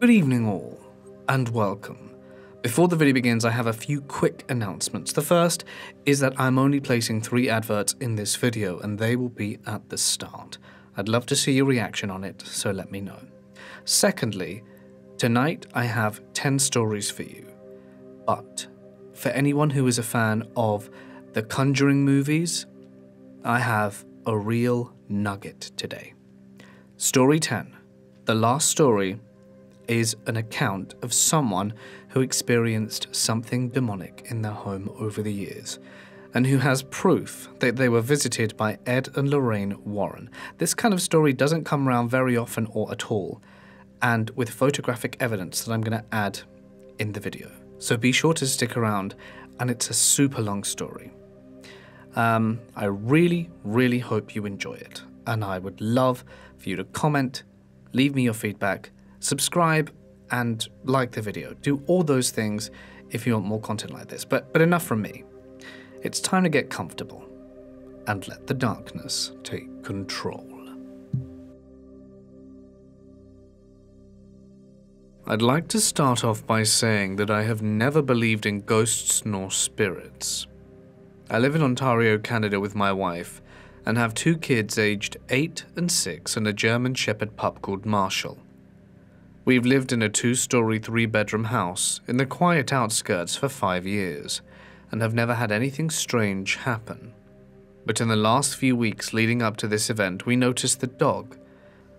Good evening, all, and welcome. Before the video begins, I have a few quick announcements. The first is that I'm only placing three adverts in this video, and they will be at the start. I'd love to see your reaction on it, so let me know. Secondly, tonight I have 10 stories for you. But for anyone who is a fan of the Conjuring movies, I have a real nugget today. Story 10. The last story is an account of someone who experienced something demonic in their home over the years and who has proof that they were visited by Ed and Lorraine Warren. This kind of story doesn't come around very often or at all, and with photographic evidence that I'm going to add in the video. So be sure to stick around, and it's a super long story. Um, I really, really hope you enjoy it, and I would love for you to comment, leave me your feedback, subscribe, and like the video. Do all those things if you want more content like this. But but enough from me. It's time to get comfortable and let the darkness take control. I'd like to start off by saying that I have never believed in ghosts nor spirits. I live in Ontario, Canada with my wife and have two kids aged 8 and 6 and a German Shepherd pup called Marshall. We've lived in a two story, three bedroom house in the quiet outskirts for five years and have never had anything strange happen. But in the last few weeks leading up to this event, we noticed the dog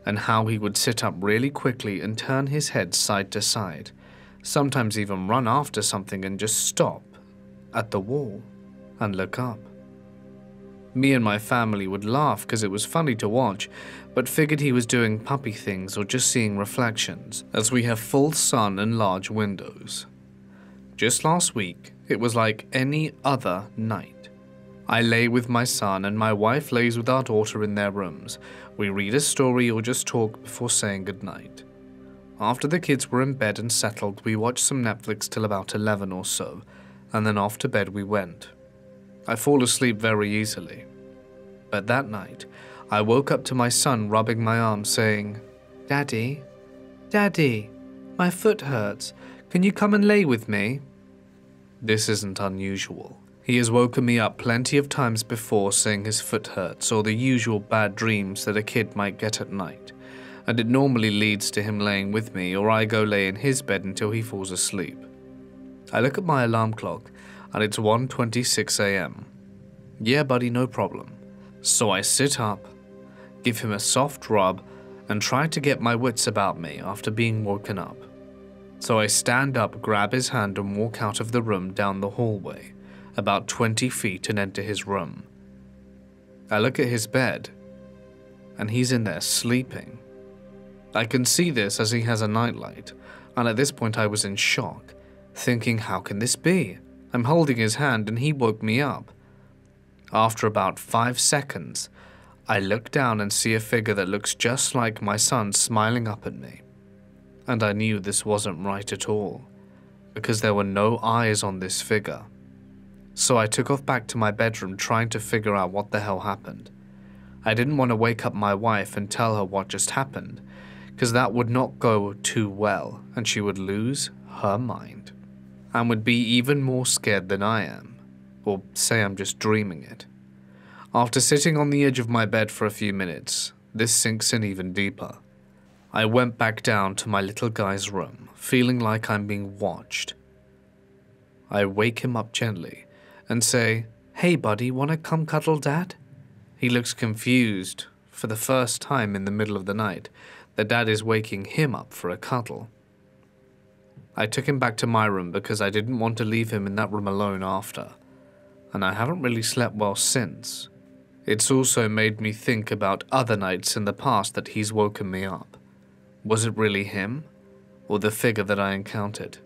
and how he would sit up really quickly and turn his head side to side, sometimes even run after something and just stop at the wall and look up. Me and my family would laugh because it was funny to watch, but figured he was doing puppy things or just seeing reflections, as we have full sun and large windows. Just last week, it was like any other night. I lay with my son, and my wife lays with our daughter in their rooms. We read a story or just talk before saying goodnight. After the kids were in bed and settled, we watched some Netflix till about 11 or so, and then off to bed we went. I fall asleep very easily. But that night, I woke up to my son rubbing my arm, saying, Daddy, Daddy, my foot hurts. Can you come and lay with me? This isn't unusual. He has woken me up plenty of times before saying his foot hurts or the usual bad dreams that a kid might get at night, and it normally leads to him laying with me or I go lay in his bed until he falls asleep. I look at my alarm clock and it's 1:26 a.m. Yeah, buddy, no problem. So I sit up, give him a soft rub, and try to get my wits about me after being woken up. So I stand up, grab his hand, and walk out of the room down the hallway, about 20 feet, and enter his room. I look at his bed, and he's in there sleeping. I can see this as he has a nightlight, and at this point I was in shock, thinking, how can this be? I'm holding his hand and he woke me up. After about five seconds, I look down and see a figure that looks just like my son smiling up at me and I knew this wasn't right at all, because there were no eyes on this figure. So I took off back to my bedroom trying to figure out what the hell happened. I didn't want to wake up my wife and tell her what just happened, because that would not go too well and she would lose her mind, and would be even more scared than I am, or say I'm just dreaming it. After sitting on the edge of my bed for a few minutes, this sinks in even deeper. I went back down to my little guy's room, feeling like I'm being watched. I wake him up gently and say, Hey, buddy, wanna come cuddle dad? He looks confused for the first time in the middle of the night that dad is waking him up for a cuddle. I took him back to my room because I didn't want to leave him in that room alone after, and I haven't really slept well since. It's also made me think about other nights in the past that he's woken me up. Was it really him? Or the figure that I encountered?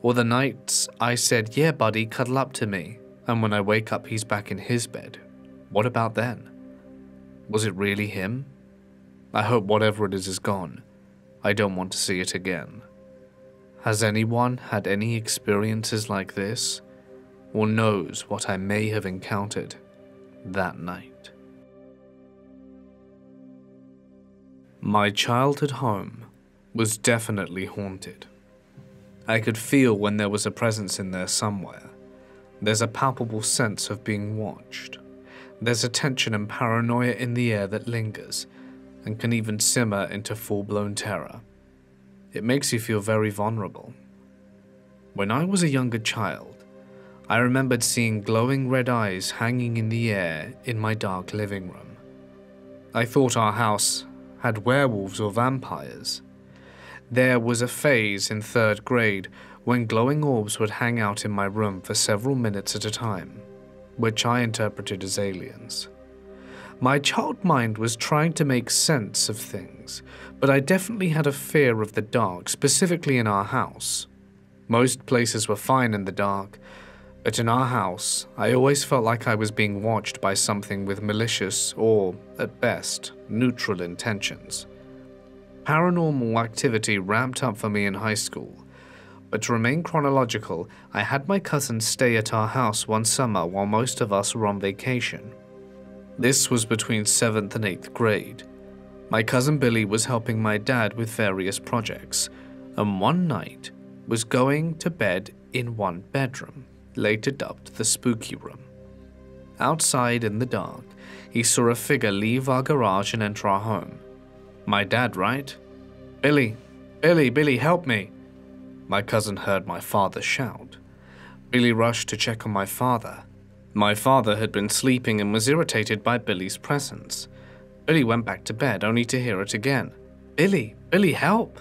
Or the nights I said, Yeah, buddy, cuddle up to me, and when I wake up, he's back in his bed? What about then? Was it really him? I hope whatever it is is gone. I don't want to see it again. Has anyone had any experiences like this, or knows what I may have encountered that night? My childhood home was definitely haunted. I could feel when there was a presence in there somewhere. There's a palpable sense of being watched. There's a tension and paranoia in the air that lingers and can even simmer into full blown terror. It makes you feel very vulnerable. When I was a younger child, I remembered seeing glowing red eyes hanging in the air in my dark living room. I thought our house had werewolves or vampires. There was a phase in third grade when glowing orbs would hang out in my room for several minutes at a time which I interpreted as aliens. My child mind was trying to make sense of things, but I definitely had a fear of the dark, specifically in our house. Most places were fine in the dark, but in our house, I always felt like I was being watched by something with malicious or, at best, neutral intentions. Paranormal activity ramped up for me in high school, but to remain chronological, I had my cousin stay at our house one summer while most of us were on vacation. This was between 7th and 8th grade. My cousin Billy was helping my dad with various projects, and one night was going to bed in one bedroom, later dubbed the spooky room. Outside in the dark, he saw a figure leave our garage and enter our home. My dad, right? Billy, Billy, Billy, help me! My cousin heard my father shout. Billy rushed to check on my father. My father had been sleeping and was irritated by Billy's presence. Billy went back to bed only to hear it again. Billy, Billy, help!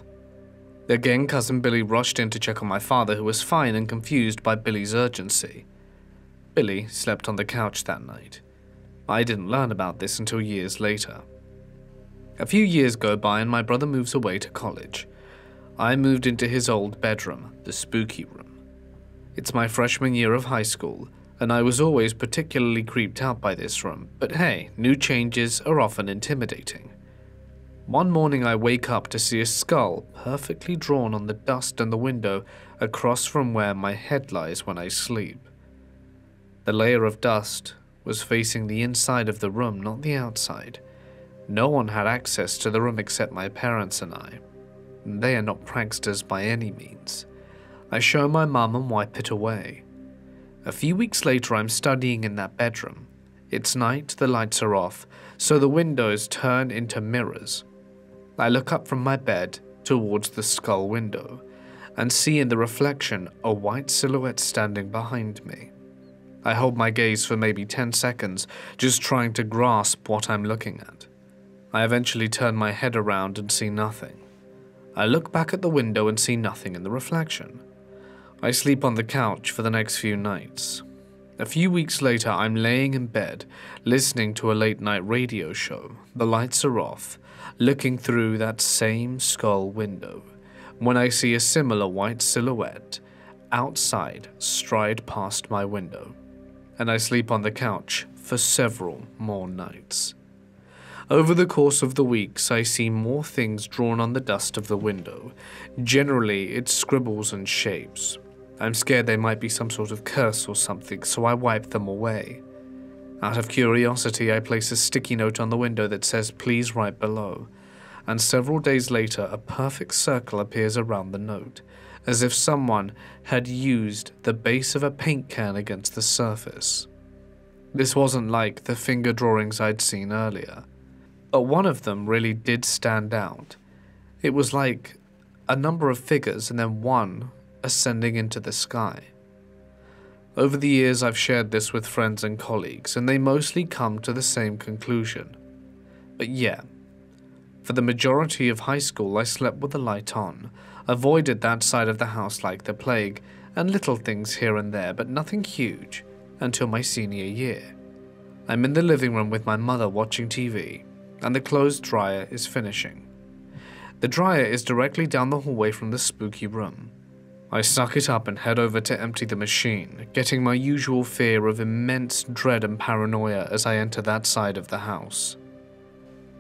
Again, cousin Billy rushed in to check on my father, who was fine and confused by Billy's urgency. Billy slept on the couch that night. I didn't learn about this until years later. A few years go by and my brother moves away to college. I moved into his old bedroom, the spooky room. It's my freshman year of high school, and I was always particularly creeped out by this room, but hey, new changes are often intimidating. One morning I wake up to see a skull perfectly drawn on the dust in the window across from where my head lies when I sleep. The layer of dust was facing the inside of the room, not the outside. No one had access to the room except my parents and I. They are not pranksters by any means. I show my mum and wipe it away. A few weeks later, I'm studying in that bedroom. It's night, the lights are off, so the windows turn into mirrors. I look up from my bed towards the skull window and see in the reflection a white silhouette standing behind me. I hold my gaze for maybe 10 seconds, just trying to grasp what I'm looking at. I eventually turn my head around and see nothing. I look back at the window and see nothing in the reflection. I sleep on the couch for the next few nights. A few weeks later, I'm laying in bed, listening to a late night radio show. The lights are off, looking through that same skull window, when I see a similar white silhouette outside stride past my window, and I sleep on the couch for several more nights. Over the course of the weeks, I see more things drawn on the dust of the window. Generally, it's scribbles and shapes. I'm scared they might be some sort of curse or something, so I wipe them away. Out of curiosity, I place a sticky note on the window that says, Please write below. And several days later, a perfect circle appears around the note, as if someone had used the base of a paint can against the surface. This wasn't like the finger drawings I'd seen earlier but one of them really did stand out. It was like a number of figures and then one ascending into the sky. Over the years, I've shared this with friends and colleagues, and they mostly come to the same conclusion. But yeah, for the majority of high school, I slept with the light on, avoided that side of the house like the plague, and little things here and there, but nothing huge, until my senior year. I'm in the living room with my mother watching TV, and the clothes dryer is finishing. The dryer is directly down the hallway from the spooky room. I suck it up and head over to empty the machine, getting my usual fear of immense dread and paranoia as I enter that side of the house.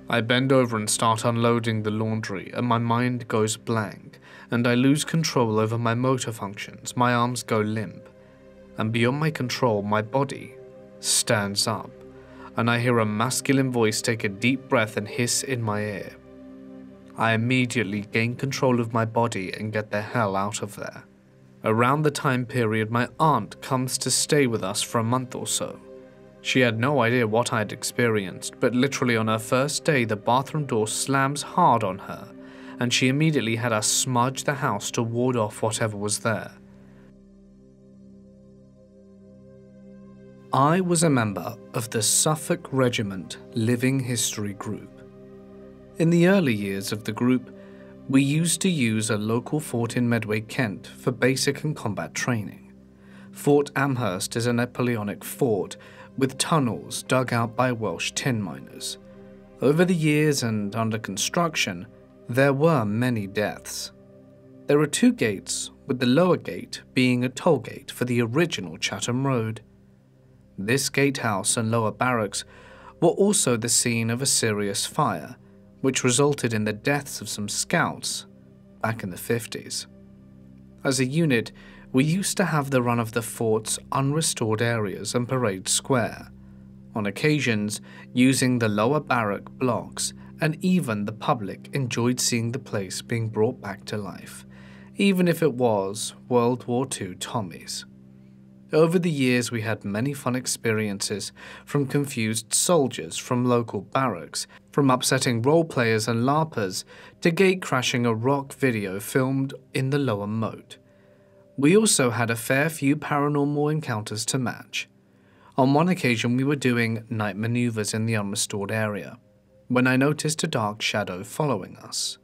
I bend over and start unloading the laundry, and my mind goes blank, and I lose control over my motor functions. My arms go limp, and beyond my control, my body stands up and I hear a masculine voice take a deep breath and hiss in my ear. I immediately gain control of my body and get the hell out of there. Around the time period, my aunt comes to stay with us for a month or so. She had no idea what I had experienced, but literally on her first day, the bathroom door slams hard on her, and she immediately had us smudge the house to ward off whatever was there. I was a member of the Suffolk Regiment Living History Group. In the early years of the group, we used to use a local fort in Medway, Kent for basic and combat training. Fort Amherst is a Napoleonic fort with tunnels dug out by Welsh tin miners. Over the years and under construction, there were many deaths. There are two gates, with the lower gate being a toll gate for the original Chatham Road. This gatehouse and lower barracks were also the scene of a serious fire, which resulted in the deaths of some scouts back in the 50s. As a unit, we used to have the run of the fort's unrestored areas and parade square, on occasions using the lower barrack blocks, and even the public enjoyed seeing the place being brought back to life, even if it was World War II Tommies. Over the years, we had many fun experiences from confused soldiers from local barracks, from upsetting role players and LARPers, to gate crashing a rock video filmed in the lower moat. We also had a fair few paranormal encounters to match. On one occasion, we were doing night maneuvers in the unrestored area when I noticed a dark shadow following us.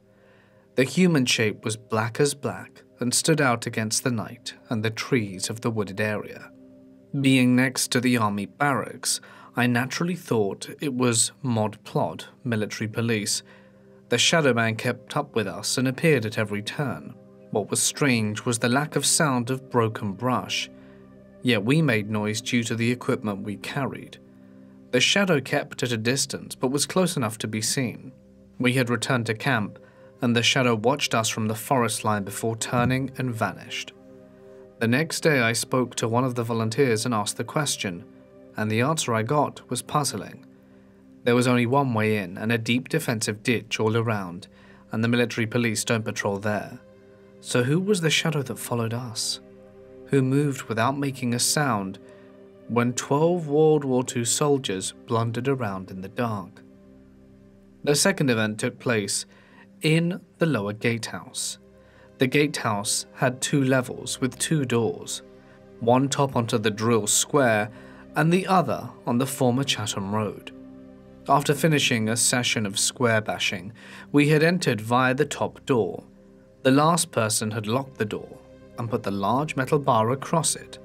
The human shape was black as black and stood out against the night and the trees of the wooded area. Being next to the army barracks, I naturally thought it was Mod Plod, military police. The shadow man kept up with us and appeared at every turn. What was strange was the lack of sound of broken brush, yet we made noise due to the equipment we carried. The shadow kept at a distance but was close enough to be seen. We had returned to camp and the shadow watched us from the forest line before turning and vanished. The next day, I spoke to one of the volunteers and asked the question, and the answer I got was puzzling. There was only one way in and a deep defensive ditch all around, and the military police don't patrol there. So, who was the shadow that followed us? Who moved without making a sound when 12 World War II soldiers blundered around in the dark? The second event took place in the lower gatehouse. The gatehouse had two levels with two doors, one top onto the drill square and the other on the former Chatham Road. After finishing a session of square bashing, we had entered via the top door. The last person had locked the door and put the large metal bar across it.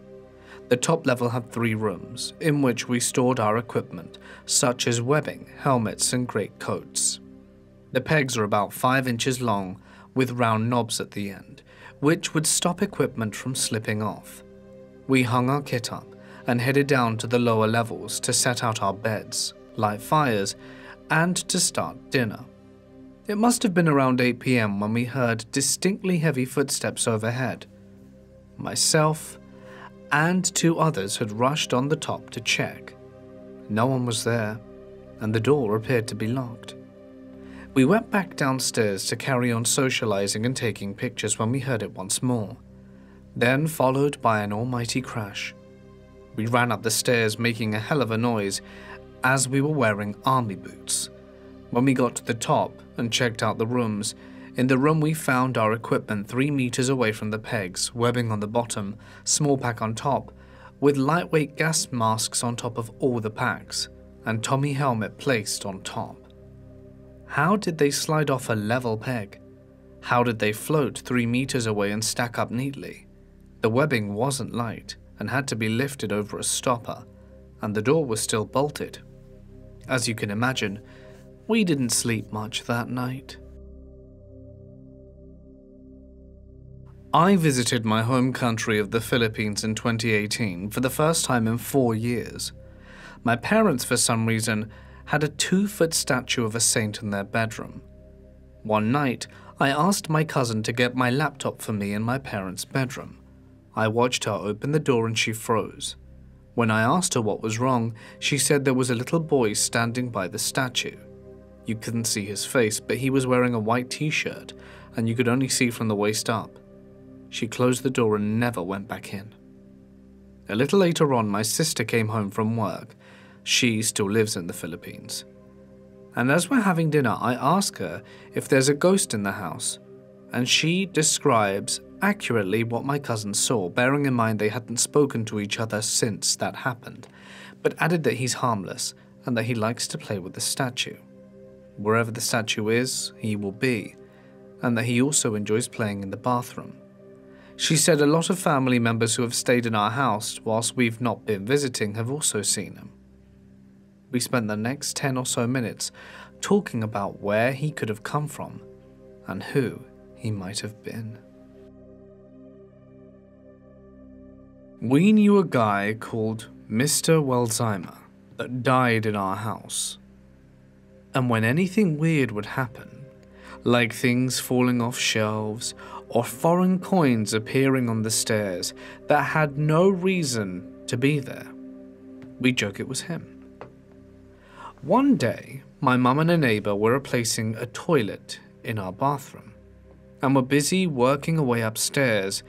The top level had three rooms, in which we stored our equipment, such as webbing, helmets, and great coats. The pegs are about 5 inches long with round knobs at the end, which would stop equipment from slipping off. We hung our kit up and headed down to the lower levels to set out our beds, light fires, and to start dinner. It must have been around 8 pm when we heard distinctly heavy footsteps overhead. Myself and two others had rushed on the top to check. No one was there, and the door appeared to be locked. We went back downstairs to carry on socializing and taking pictures when we heard it once more, then followed by an almighty crash. We ran up the stairs making a hell of a noise as we were wearing army boots. When we got to the top and checked out the rooms, in the room we found our equipment three meters away from the pegs, webbing on the bottom, small pack on top, with lightweight gas masks on top of all the packs, and Tommy helmet placed on top. How did they slide off a level peg? How did they float three meters away and stack up neatly? The webbing wasn't light and had to be lifted over a stopper, and the door was still bolted. As you can imagine, we didn't sleep much that night. I visited my home country of the Philippines in 2018 for the first time in four years. My parents, for some reason, had a two foot statue of a saint in their bedroom. One night, I asked my cousin to get my laptop for me in my parents' bedroom. I watched her open the door and she froze. When I asked her what was wrong, she said there was a little boy standing by the statue. You couldn't see his face, but he was wearing a white t shirt, and you could only see from the waist up. She closed the door and never went back in. A little later on, my sister came home from work. She still lives in the Philippines. And as we're having dinner, I ask her if there's a ghost in the house, and she describes accurately what my cousin saw, bearing in mind they hadn't spoken to each other since that happened, but added that he's harmless and that he likes to play with the statue. Wherever the statue is, he will be, and that he also enjoys playing in the bathroom. She said a lot of family members who have stayed in our house whilst we've not been visiting have also seen him. We spent the next 10 or so minutes talking about where he could have come from and who he might have been. We knew a guy called Mr. Welzheimer that died in our house. And when anything weird would happen, like things falling off shelves or foreign coins appearing on the stairs that had no reason to be there, we joke it was him. One day, my mum and a neighbour were replacing a toilet in our bathroom and were busy working away upstairs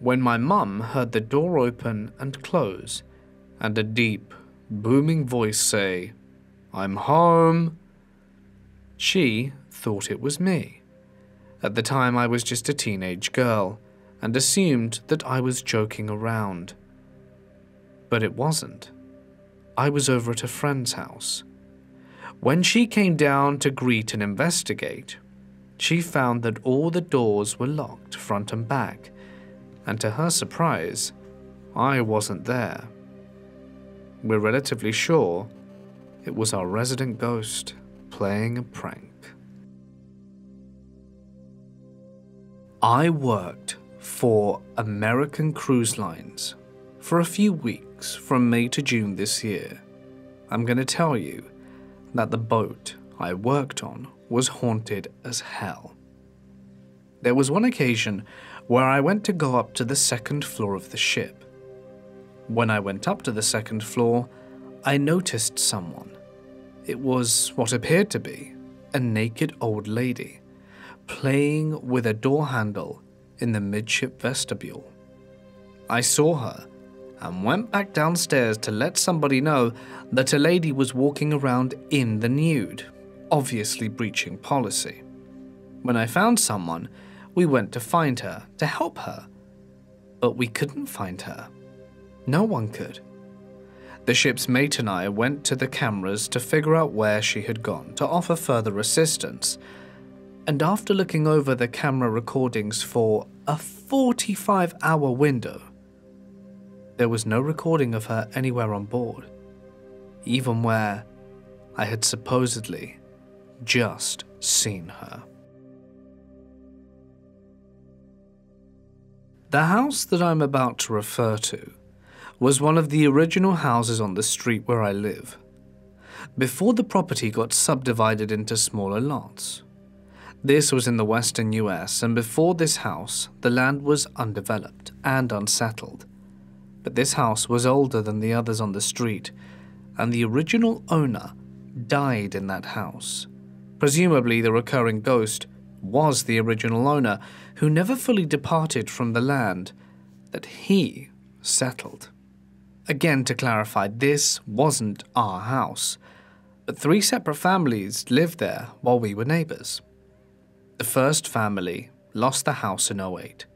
when my mum heard the door open and close and a deep, booming voice say, I'm home. She thought it was me. At the time, I was just a teenage girl and assumed that I was joking around. But it wasn't. I was over at a friend's house. When she came down to greet and investigate, she found that all the doors were locked front and back and to her surprise, I wasn't there. We're relatively sure it was our resident ghost playing a prank. I worked for American Cruise Lines for a few weeks from May to June this year. I'm going to tell you that the boat I worked on was haunted as hell. There was one occasion where I went to go up to the second floor of the ship. When I went up to the second floor, I noticed someone. It was what appeared to be a naked old lady playing with a door handle in the midship vestibule. I saw her and went back downstairs to let somebody know that a lady was walking around in the nude, obviously breaching policy. When I found someone, we went to find her, to help her. But we couldn't find her. No one could. The ship's mate and I went to the cameras to figure out where she had gone to offer further assistance. And after looking over the camera recordings for a 45 hour window, there was no recording of her anywhere on board, even where I had supposedly just seen her. The house that I'm about to refer to was one of the original houses on the street where I live, before the property got subdivided into smaller lots. This was in the western US, and before this house, the land was undeveloped and unsettled. But this house was older than the others on the street, and the original owner died in that house. Presumably, the recurring ghost was the original owner, who never fully departed from the land that he settled. Again, to clarify, this wasn't our house, but three separate families lived there while we were neighbours. The first family lost the house in 08,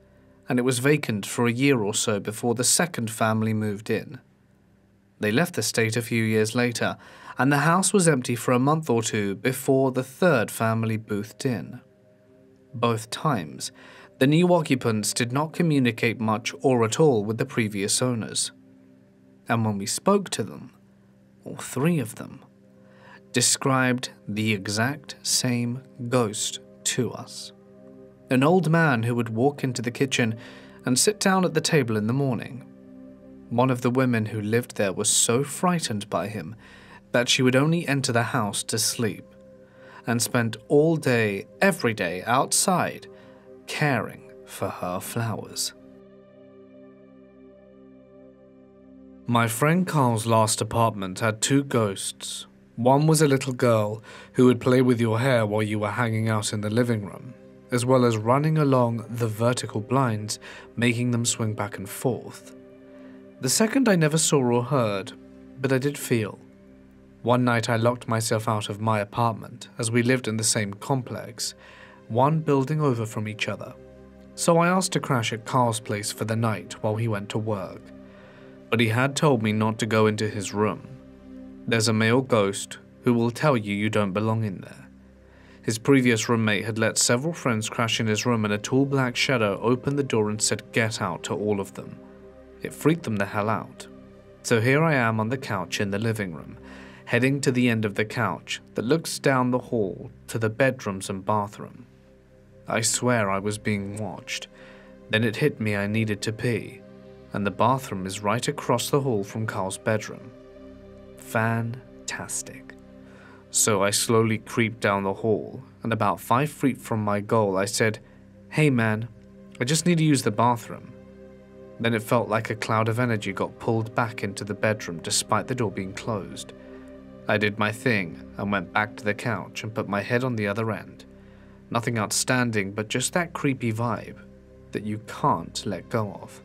and it was vacant for a year or so before the second family moved in. They left the state a few years later, and the house was empty for a month or two before the third family boothed in. Both times, the new occupants did not communicate much or at all with the previous owners. And when we spoke to them, all three of them described the exact same ghost to us. An old man who would walk into the kitchen and sit down at the table in the morning. One of the women who lived there was so frightened by him that she would only enter the house to sleep and spent all day, every day outside, caring for her flowers. My friend Carl's last apartment had two ghosts One was a little girl who would play with your hair while you were hanging out in the living room, as well as running along the vertical blinds, making them swing back and forth. The second I never saw or heard, but I did feel. One night I locked myself out of my apartment, as we lived in the same complex, one building over from each other. So I asked to crash at Carl's place for the night while he went to work. But he had told me not to go into his room. There's a male ghost who will tell you you don't belong in there. His previous roommate had let several friends crash in his room and a tall black shadow opened the door and said get out to all of them. It freaked them the hell out. So here I am on the couch in the living room, heading to the end of the couch that looks down the hall to the bedrooms and bathroom. I swear I was being watched. Then it hit me I needed to pee, and the bathroom is right across the hall from Carl's bedroom. Fantastic. So I slowly creeped down the hall, and about five feet from my goal, I said, Hey man, I just need to use the bathroom. Then it felt like a cloud of energy got pulled back into the bedroom despite the door being closed. I did my thing and went back to the couch and put my head on the other end. Nothing outstanding, but just that creepy vibe that you can't let go of.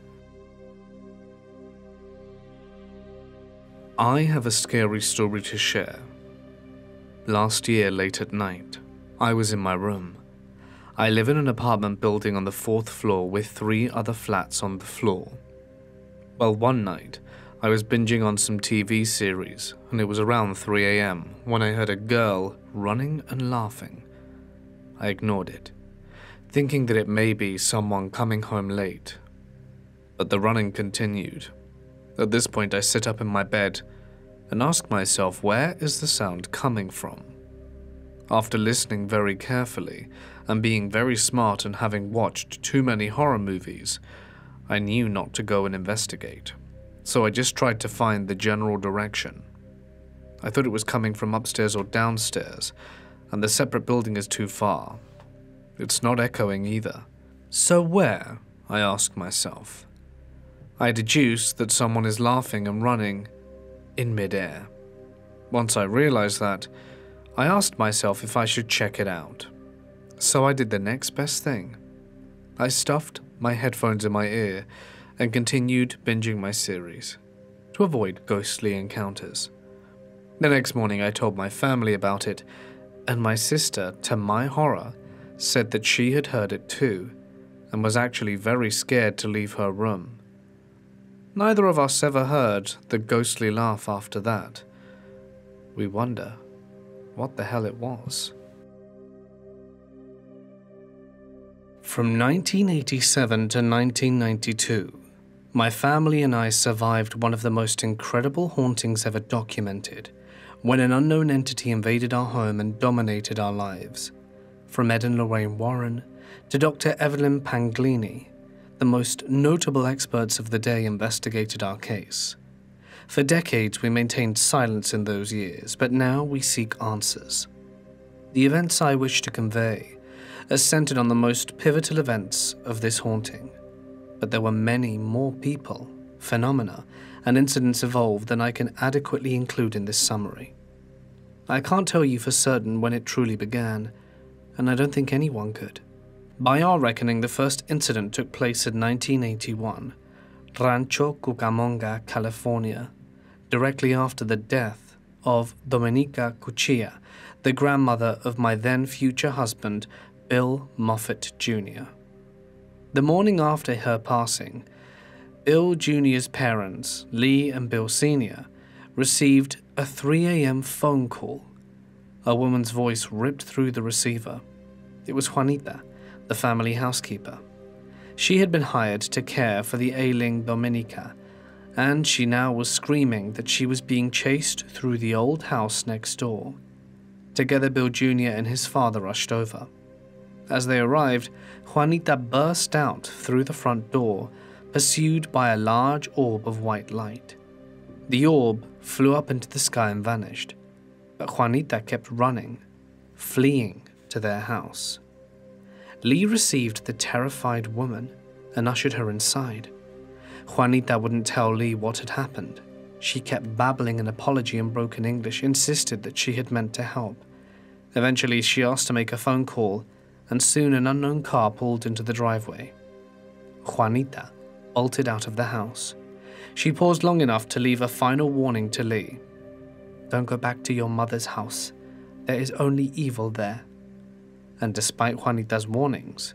I have a scary story to share. Last year, late at night, I was in my room. I live in an apartment building on the fourth floor with three other flats on the floor. Well, one night, I was binging on some TV series, and it was around 3 am when I heard a girl running and laughing. I ignored it, thinking that it may be someone coming home late. But the running continued. At this point, I sit up in my bed and ask myself where is the sound coming from? After listening very carefully, and being very smart and having watched too many horror movies, I knew not to go and investigate. So I just tried to find the general direction. I thought it was coming from upstairs or downstairs, and the separate building is too far. It's not echoing either. So where? I ask myself. I deduce that someone is laughing and running in midair. Once I realized that, I asked myself if I should check it out. So I did the next best thing. I stuffed my headphones in my ear and continued binging my series to avoid ghostly encounters. The next morning, I told my family about it, and my sister, to my horror, said that she had heard it too and was actually very scared to leave her room. Neither of us ever heard the ghostly laugh after that. We wonder what the hell it was. From 1987 to 1992, my family and I survived one of the most incredible hauntings ever documented when an unknown entity invaded our home and dominated our lives. From Ed and Lorraine Warren to Dr. Evelyn Paglini, the most notable experts of the day investigated our case. For decades, we maintained silence in those years, but now we seek answers. The events I wish to convey are centered on the most pivotal events of this haunting. But there were many more people, phenomena, and incidents involved than I can adequately include in this summary. I can't tell you for certain when it truly began, and I don't think anyone could. By our reckoning, the first incident took place in 1981, Rancho Cucamonga, California, directly after the death of Dominica Cuchilla, the grandmother of my then future husband, Bill Moffitt Jr. The morning after her passing, Bill Jr.'s parents, Lee and Bill Sr., received a 3 a.m. phone call. A woman's voice ripped through the receiver. It was Juanita, the family housekeeper. She had been hired to care for the ailing Dominica, and she now was screaming that she was being chased through the old house next door. Together, Bill Jr. and his father rushed over. As they arrived, Juanita burst out through the front door, pursued by a large orb of white light. The orb flew up into the sky and vanished, but Juanita kept running, fleeing to their house. Lee received the terrified woman and ushered her inside. Juanita wouldn't tell Lee what had happened. She kept babbling an apology in broken English, insisted that she had meant to help. Eventually, she asked to make a phone call, and soon an unknown car pulled into the driveway. Juanita bolted out of the house. She paused long enough to leave a final warning to Lee. Don't go back to your mother's house. There is only evil there. And despite Juanita's warnings,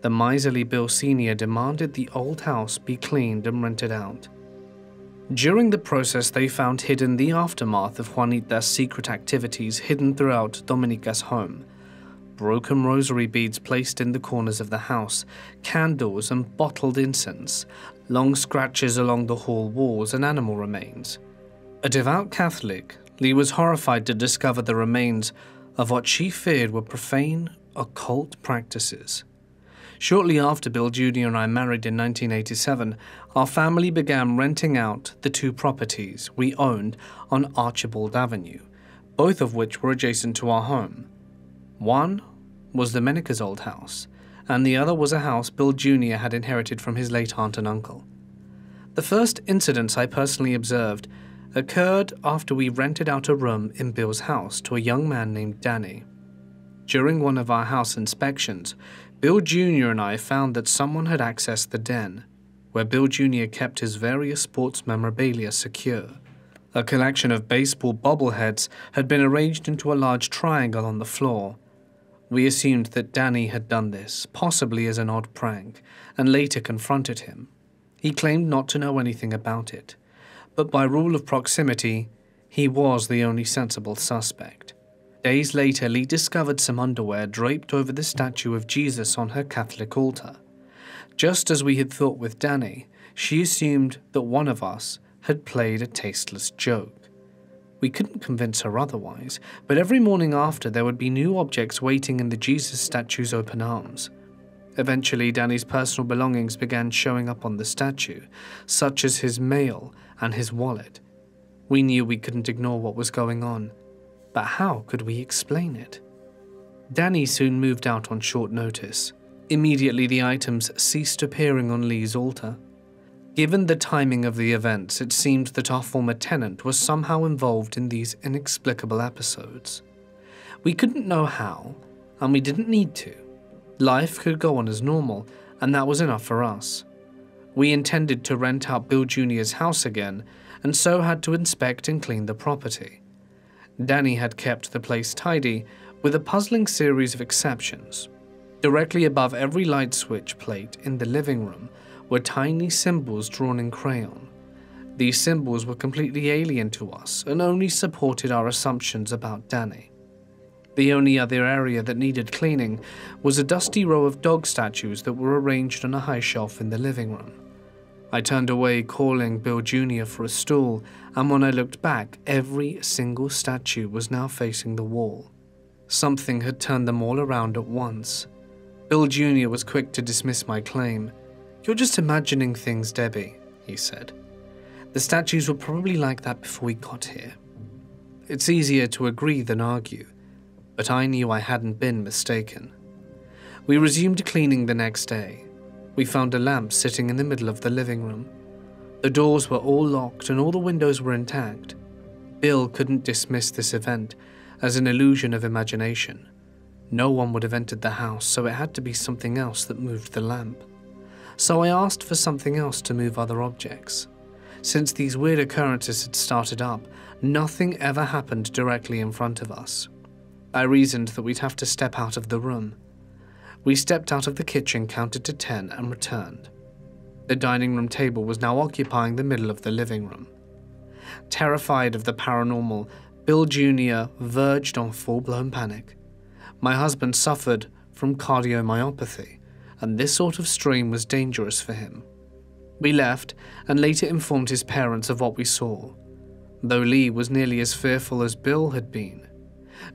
the miserly Bill Sr. demanded the old house be cleaned and rented out. During the process, they found hidden the aftermath of Juanita's secret activities hidden throughout Dominica's home. Broken rosary beads placed in the corners of the house, candles and bottled incense, long scratches along the hall walls, and animal remains. A devout Catholic, Lee was horrified to discover the remains of what she feared were profane, occult practices. Shortly after Bill Jr. and I married in 1987, our family began renting out the two properties we owned on Archibald Avenue, both of which were adjacent to our home. One was the Menikers' old house, and the other was a house Bill Jr. had inherited from his late aunt and uncle. The first incidents I personally observed occurred after we rented out a room in Bill's house to a young man named Danny. During one of our house inspections, Bill Jr. and I found that someone had accessed the den, where Bill Jr. kept his various sports memorabilia secure. A collection of baseball bobbleheads had been arranged into a large triangle on the floor. We assumed that Danny had done this, possibly as an odd prank, and later confronted him. He claimed not to know anything about it, but by rule of proximity, he was the only sensible suspect. Days later, Lee discovered some underwear draped over the statue of Jesus on her Catholic altar. Just as we had thought with Danny, she assumed that one of us had played a tasteless joke. We couldn't convince her otherwise, but every morning after there would be new objects waiting in the Jesus statue's open arms. Eventually, Danny's personal belongings began showing up on the statue, such as his mail and his wallet. We knew we couldn't ignore what was going on, but how could we explain it? Danny soon moved out on short notice. Immediately, the items ceased appearing on Lee's altar. Given the timing of the events, it seemed that our former tenant was somehow involved in these inexplicable episodes. We couldn't know how, and we didn't need to. Life could go on as normal, and that was enough for us. We intended to rent out Bill Jr.'s house again, and so had to inspect and clean the property. Danny had kept the place tidy, with a puzzling series of exceptions. Directly above every light switch plate in the living room were tiny symbols drawn in crayon. These symbols were completely alien to us and only supported our assumptions about Danny. The only other area that needed cleaning was a dusty row of dog statues that were arranged on a high shelf in the living room. I turned away, calling Bill Jr. for a stool, and when I looked back, every single statue was now facing the wall. Something had turned them all around at once. Bill Jr. was quick to dismiss my claim. You're just imagining things, Debbie, he said. The statues were probably like that before we got here. It's easier to agree than argue, but I knew I hadn't been mistaken. We resumed cleaning the next day. We found a lamp sitting in the middle of the living room. The doors were all locked and all the windows were intact. Bill couldn't dismiss this event as an illusion of imagination. No one would have entered the house, so it had to be something else that moved the lamp. So I asked for something else to move other objects. Since these weird occurrences had started up, nothing ever happened directly in front of us. I reasoned that we'd have to step out of the room. We stepped out of the kitchen, counted to ten, and returned. The dining room table was now occupying the middle of the living room. Terrified of the paranormal, Bill Jr. verged on full blown panic. My husband suffered from cardiomyopathy, and this sort of strain was dangerous for him. We left and later informed his parents of what we saw, though Lee was nearly as fearful as Bill had been.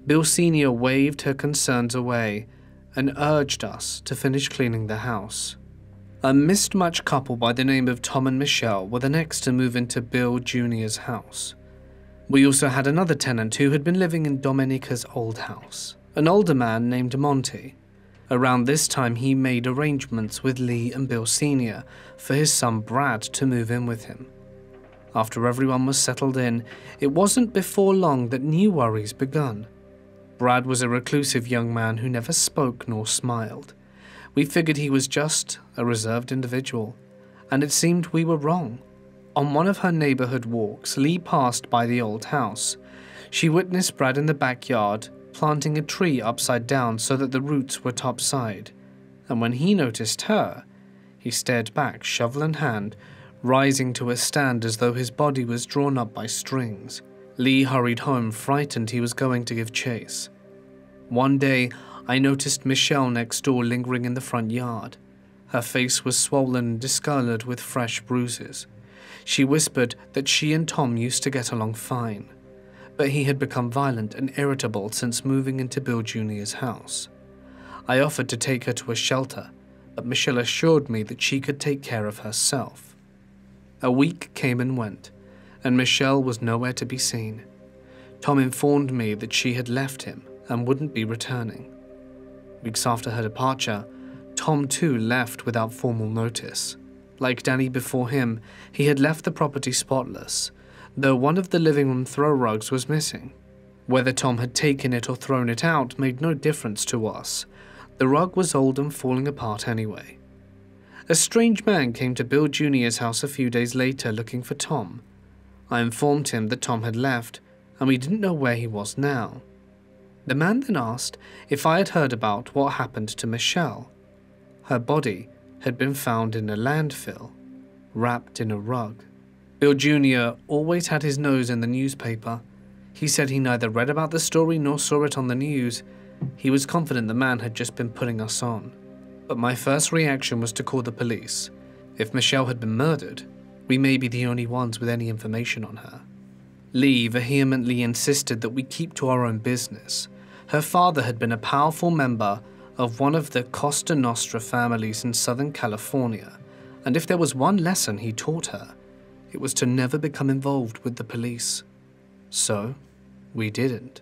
Bill Sr. waved her concerns away and urged us to finish cleaning the house. A mismatched couple by the name of Tom and Michelle were the next to move into Bill Jr.'s house. We also had another tenant who had been living in Dominica's old house an older man named Monty. Around this time, he made arrangements with Lee and Bill Sr. for his son Brad to move in with him. After everyone was settled in, it wasn't before long that new worries begun. Brad was a reclusive young man who never spoke nor smiled. We figured he was just a reserved individual, and it seemed we were wrong. On one of her neighborhood walks, Lee passed by the old house. She witnessed Brad in the backyard planting a tree upside down so that the roots were topside, and when he noticed her, he stared back, shovel in hand, rising to a stand as though his body was drawn up by strings. Lee hurried home, frightened he was going to give chase. One day, I noticed Michelle next door lingering in the front yard. Her face was swollen and discolored with fresh bruises. She whispered that she and Tom used to get along fine, but he had become violent and irritable since moving into Bill Jr.'s house. I offered to take her to a shelter, but Michelle assured me that she could take care of herself. A week came and went, and Michelle was nowhere to be seen. Tom informed me that she had left him and wouldn't be returning. Weeks after her departure, Tom too left without formal notice. Like Danny before him, he had left the property spotless, though one of the living room throw rugs was missing. Whether Tom had taken it or thrown it out made no difference to us. The rug was old and falling apart anyway. A strange man came to Bill Jr.'s house a few days later looking for Tom. I informed him that Tom had left, and we didn't know where he was now. The man then asked if I had heard about what happened to Michelle. Her body had been found in a landfill, wrapped in a rug. Bill Jr. always had his nose in the newspaper. He said he neither read about the story nor saw it on the news. He was confident the man had just been putting us on. But my first reaction was to call the police. If Michelle had been murdered, we may be the only ones with any information on her. Lee vehemently insisted that we keep to our own business. Her father had been a powerful member of one of the Cosa Nostra families in Southern California, and if there was one lesson he taught her, it was to never become involved with the police. So, we didn't.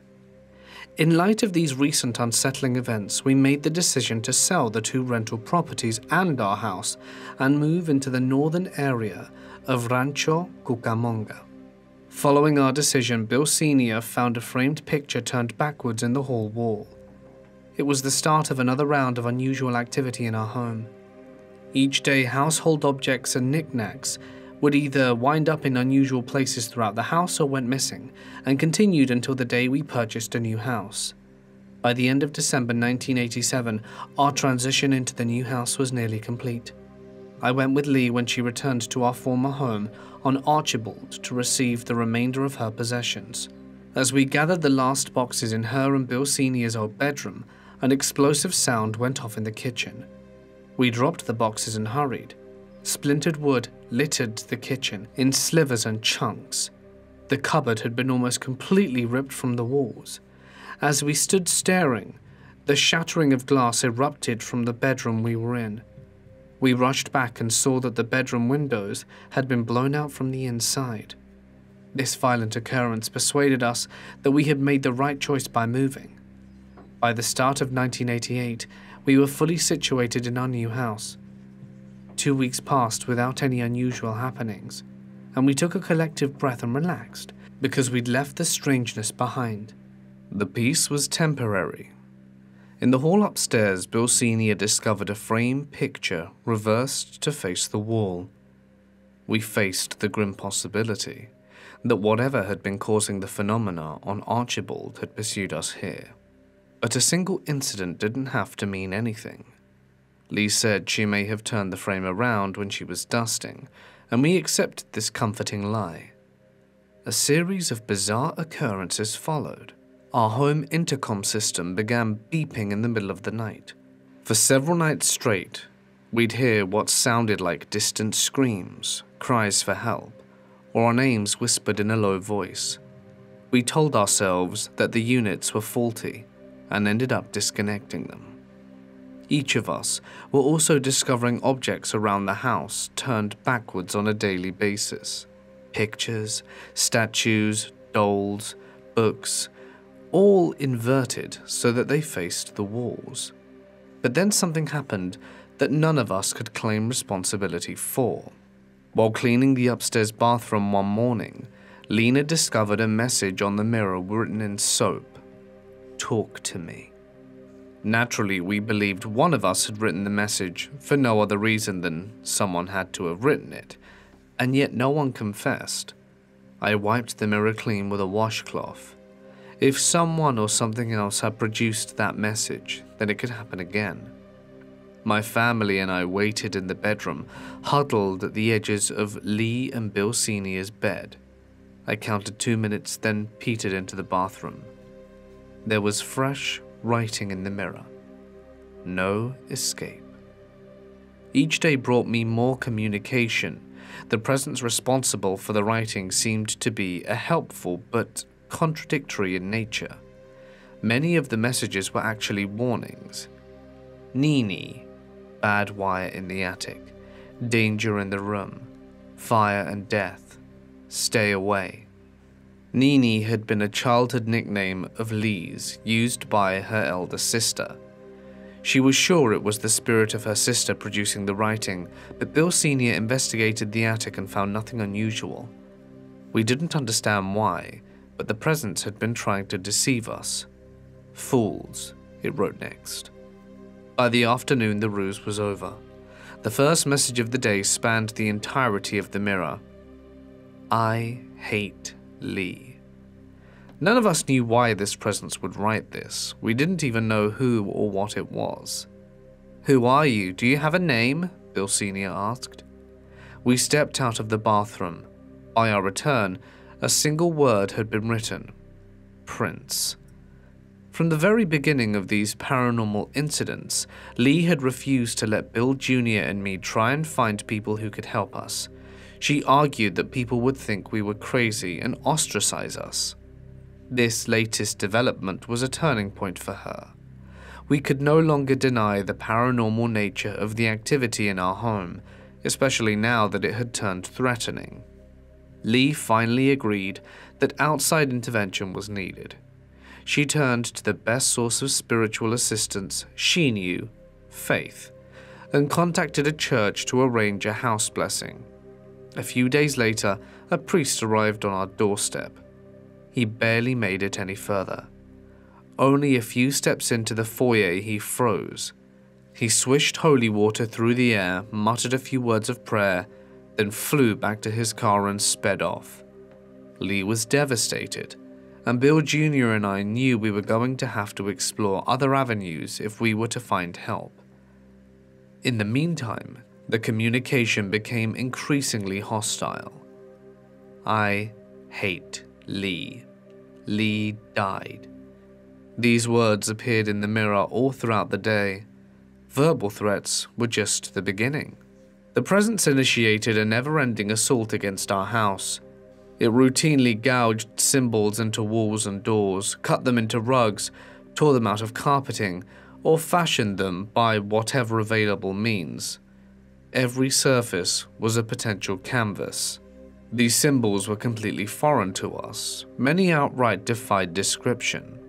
In light of these recent unsettling events, we made the decision to sell the two rental properties and our house and move into the northern area of Rancho Cucamonga. Following our decision, Bill Sr. found a framed picture turned backwards in the hall wall. It was the start of another round of unusual activity in our home. Each day, household objects and knickknacks would either wind up in unusual places throughout the house or went missing, and continued until the day we purchased a new house. By the end of December 1987, our transition into the new house was nearly complete. I went with Lee when she returned to our former home on Archibald to receive the remainder of her possessions. As we gathered the last boxes in her and Bill Sr.'s old bedroom, an explosive sound went off in the kitchen. We dropped the boxes and hurried. Splintered wood littered the kitchen in slivers and chunks. The cupboard had been almost completely ripped from the walls. As we stood staring, the shattering of glass erupted from the bedroom we were in. We rushed back and saw that the bedroom windows had been blown out from the inside. This violent occurrence persuaded us that we had made the right choice by moving. By the start of 1988, we were fully situated in our new house. Two weeks passed without any unusual happenings, and we took a collective breath and relaxed because we'd left the strangeness behind. The peace was temporary. In the hall upstairs, Bill Sr. discovered a frame picture reversed to face the wall. We faced the grim possibility that whatever had been causing the phenomena on Archibald had pursued us here. But a single incident didn't have to mean anything. Lee said she may have turned the frame around when she was dusting, and we accepted this comforting lie. A series of bizarre occurrences followed. Our home intercom system began beeping in the middle of the night. For several nights straight, we'd hear what sounded like distant screams, cries for help, or our names whispered in a low voice. We told ourselves that the units were faulty and ended up disconnecting them. Each of us were also discovering objects around the house turned backwards on a daily basis pictures, statues, dolls, books, all inverted so that they faced the walls. But then something happened that none of us could claim responsibility for. While cleaning the upstairs bathroom one morning, Lena discovered a message on the mirror written in soap Talk to me. Naturally, we believed one of us had written the message for no other reason than someone had to have written it, and yet no one confessed. I wiped the mirror clean with a washcloth. If someone or something else had produced that message, then it could happen again. My family and I waited in the bedroom, huddled at the edges of Lee and Bill Sr.'s bed. I counted two minutes, then petered into the bathroom. There was fresh writing in the mirror. No escape. Each day brought me more communication. The presence responsible for the writing seemed to be a helpful but contradictory in nature. Many of the messages were actually warnings. Nini, bad wire in the attic, danger in the room, fire and death, Stay away. Nini had been a childhood nickname of Lee's used by her elder sister. She was sure it was the spirit of her sister producing the writing, but Bill Sr. investigated the attic and found nothing unusual. We didn't understand why, but the presence had been trying to deceive us. Fools, it wrote next. By the afternoon, the ruse was over. The first message of the day spanned the entirety of the mirror I hate Lee. None of us knew why this presence would write this. We didn't even know who or what it was. Who are you? Do you have a name? Bill Sr. asked. We stepped out of the bathroom. By our return, a single word had been written Prince. From the very beginning of these paranormal incidents, Lee had refused to let Bill Jr. and me try and find people who could help us. She argued that people would think we were crazy and ostracize us. This latest development was a turning point for her. We could no longer deny the paranormal nature of the activity in our home, especially now that it had turned threatening. Lee finally agreed that outside intervention was needed. She turned to the best source of spiritual assistance she knew, faith, and contacted a church to arrange a house blessing. A few days later, a priest arrived on our doorstep. He barely made it any further. Only a few steps into the foyer, he froze. He swished holy water through the air, muttered a few words of prayer, then flew back to his car and sped off. Lee was devastated, and Bill Jr. and I knew we were going to have to explore other avenues if we were to find help. In the meantime, the communication became increasingly hostile. I hate Lee. Lee died. These words appeared in the mirror all throughout the day. Verbal threats were just the beginning. The presence initiated a never ending assault against our house. It routinely gouged symbols into walls and doors, cut them into rugs, tore them out of carpeting, or fashioned them by whatever available means. Every surface was a potential canvas. These symbols were completely foreign to us, many outright defied description.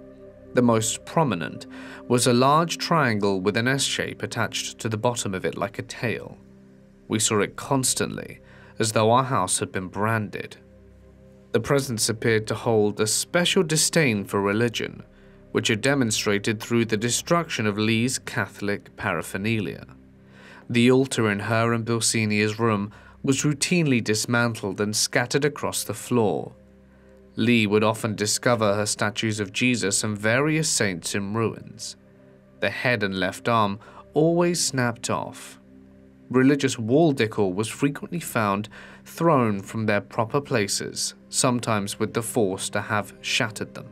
The most prominent was a large triangle with an S shape attached to the bottom of it like a tail. We saw it constantly, as though our house had been branded. The presence appeared to hold a special disdain for religion, which it demonstrated through the destruction of Lee's Catholic paraphernalia. The altar in her and Sr.'s room was routinely dismantled and scattered across the floor. Lee would often discover her statues of Jesus and various saints in ruins. The head and left arm always snapped off. Religious wall decor was frequently found thrown from their proper places, sometimes with the force to have shattered them.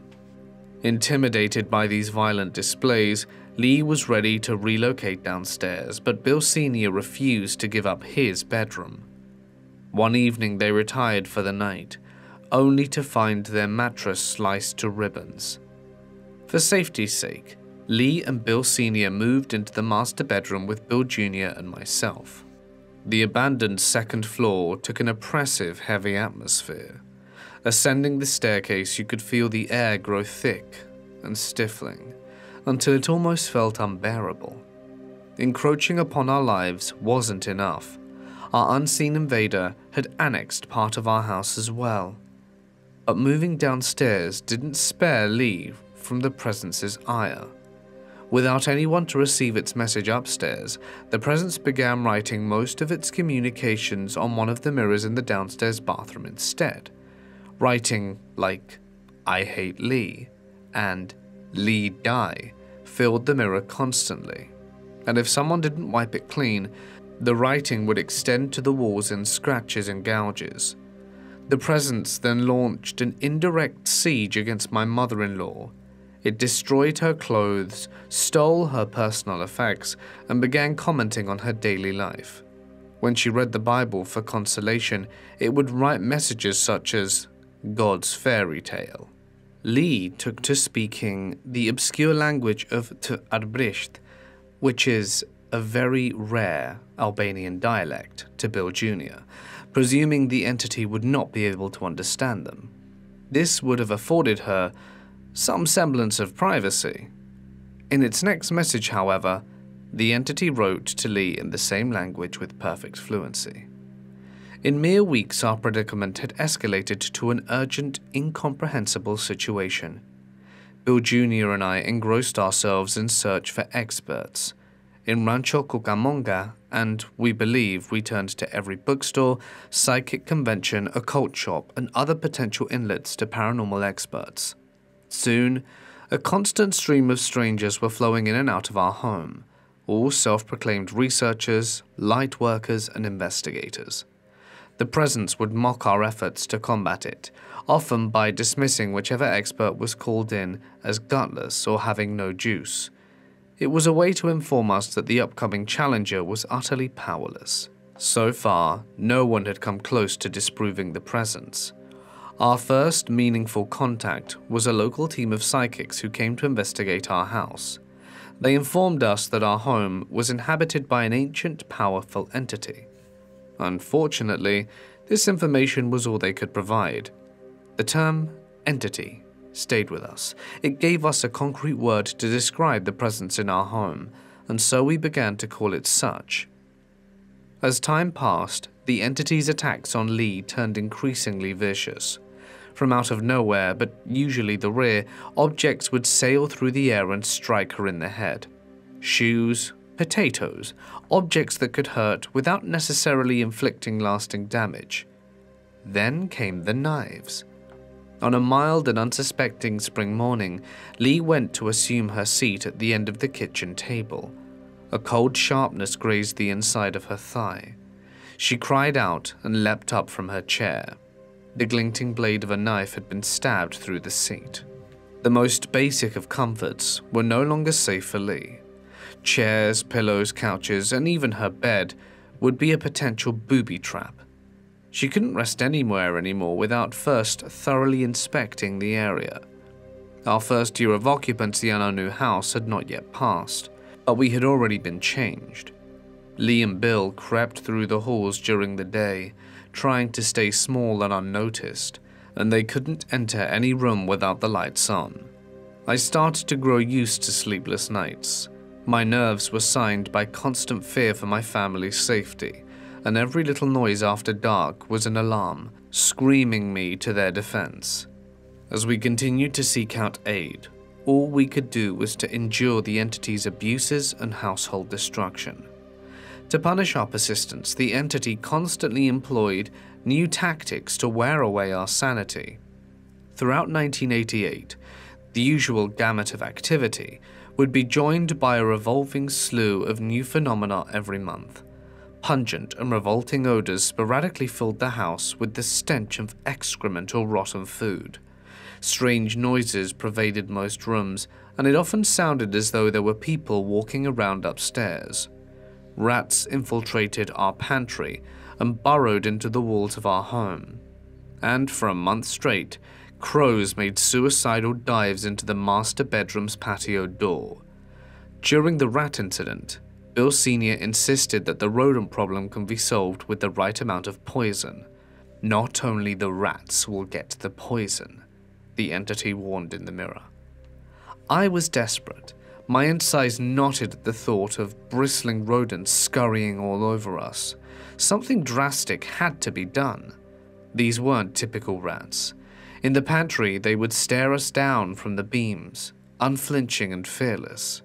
Intimidated by these violent displays, Lee was ready to relocate downstairs, but Bill Sr. refused to give up his bedroom. One evening they retired for the night, only to find their mattress sliced to ribbons. For safety's sake, Lee and Bill Sr. moved into the master bedroom with Bill Jr. and myself. The abandoned second floor took an oppressive, heavy atmosphere. Ascending the staircase, you could feel the air grow thick and stifling until it almost felt unbearable. Encroaching upon our lives wasn't enough. our unseen invader had annexed part of our house as well. But moving downstairs didn't spare Lee from the presence's ire. Without anyone to receive its message upstairs, the presence began writing most of its communications on one of the mirrors in the downstairs bathroom instead. Writing like, I hate Lee, and Lee die filled the mirror constantly. And if someone didn't wipe it clean, the writing would extend to the walls in scratches and gouges. The presence then launched an indirect siege against my mother in law. It destroyed her clothes, stole her personal effects, and began commenting on her daily life. When she read the Bible for consolation, it would write messages such as, God's fairy tale. Lee took to speaking the obscure language of T'arbrisht, which is a very rare Albanian dialect, to Bill Jr., presuming the entity would not be able to understand them. This would have afforded her some semblance of privacy. In its next message, however, the entity wrote to Lee in the same language with perfect fluency. In mere weeks, our predicament had escalated to an urgent, incomprehensible situation. Bill Jr. and I engrossed ourselves in search for experts. In Rancho Cucamonga, and we believe we turned to every bookstore, psychic convention, occult shop, and other potential inlets to paranormal experts. Soon, a constant stream of strangers were flowing in and out of our home, all self proclaimed researchers, light workers, and investigators. The presence would mock our efforts to combat it, often by dismissing whichever expert was called in as gutless or having no juice. It was a way to inform us that the upcoming challenger was utterly powerless. So far, no one had come close to disproving the presence. Our first meaningful contact was a local team of psychics who came to investigate our house. They informed us that our home was inhabited by an ancient, powerful entity. Unfortunately, this information was all they could provide. The term entity stayed with us. It gave us a concrete word to describe the presence in our home, and so we began to call it such. As time passed, the entity's attacks on Lee turned increasingly vicious. From out of nowhere, but usually the rear, objects would sail through the air and strike her in the head. Shoes, potatoes, objects that could hurt without necessarily inflicting lasting damage. Then came the knives. On a mild and unsuspecting spring morning, Lee went to assume her seat at the end of the kitchen table. A cold sharpness grazed the inside of her thigh. She cried out and leapt up from her chair. The glinting blade of a knife had been stabbed through the seat. The most basic of comforts were no longer safe for Lee. Chairs, pillows, couches, and even her bed would be a potential booby trap. She couldn't rest anywhere anymore without first thoroughly inspecting the area. Our first year of occupancy on our new house had not yet passed, but we had already been changed. Lee and Bill crept through the halls during the day, trying to stay small and unnoticed, and they couldn't enter any room without the lights on. I started to grow used to sleepless nights, my nerves were signed by constant fear for my family's safety, and every little noise after dark was an alarm, screaming me to their defense. As we continued to seek out aid, all we could do was to endure the entity's abuses and household destruction. To punish our persistence, the entity constantly employed new tactics to wear away our sanity. Throughout 1988, the usual gamut of activity would be joined by a revolving slew of new phenomena every month. Pungent and revolting odors sporadically filled the house with the stench of excrement or rotten food. Strange noises pervaded most rooms, and it often sounded as though there were people walking around upstairs. Rats infiltrated our pantry and burrowed into the walls of our home. And for a month straight, crows made suicidal dives into the master bedroom's patio door. During the rat incident, Bill Sr. insisted that the rodent problem can be solved with the right amount of poison. Not only the rats will get the poison, the entity warned in the mirror. I was desperate. My insides knotted at the thought of bristling rodents scurrying all over us. Something drastic had to be done. These weren't typical rats. In the pantry, they would stare us down from the beams, unflinching and fearless.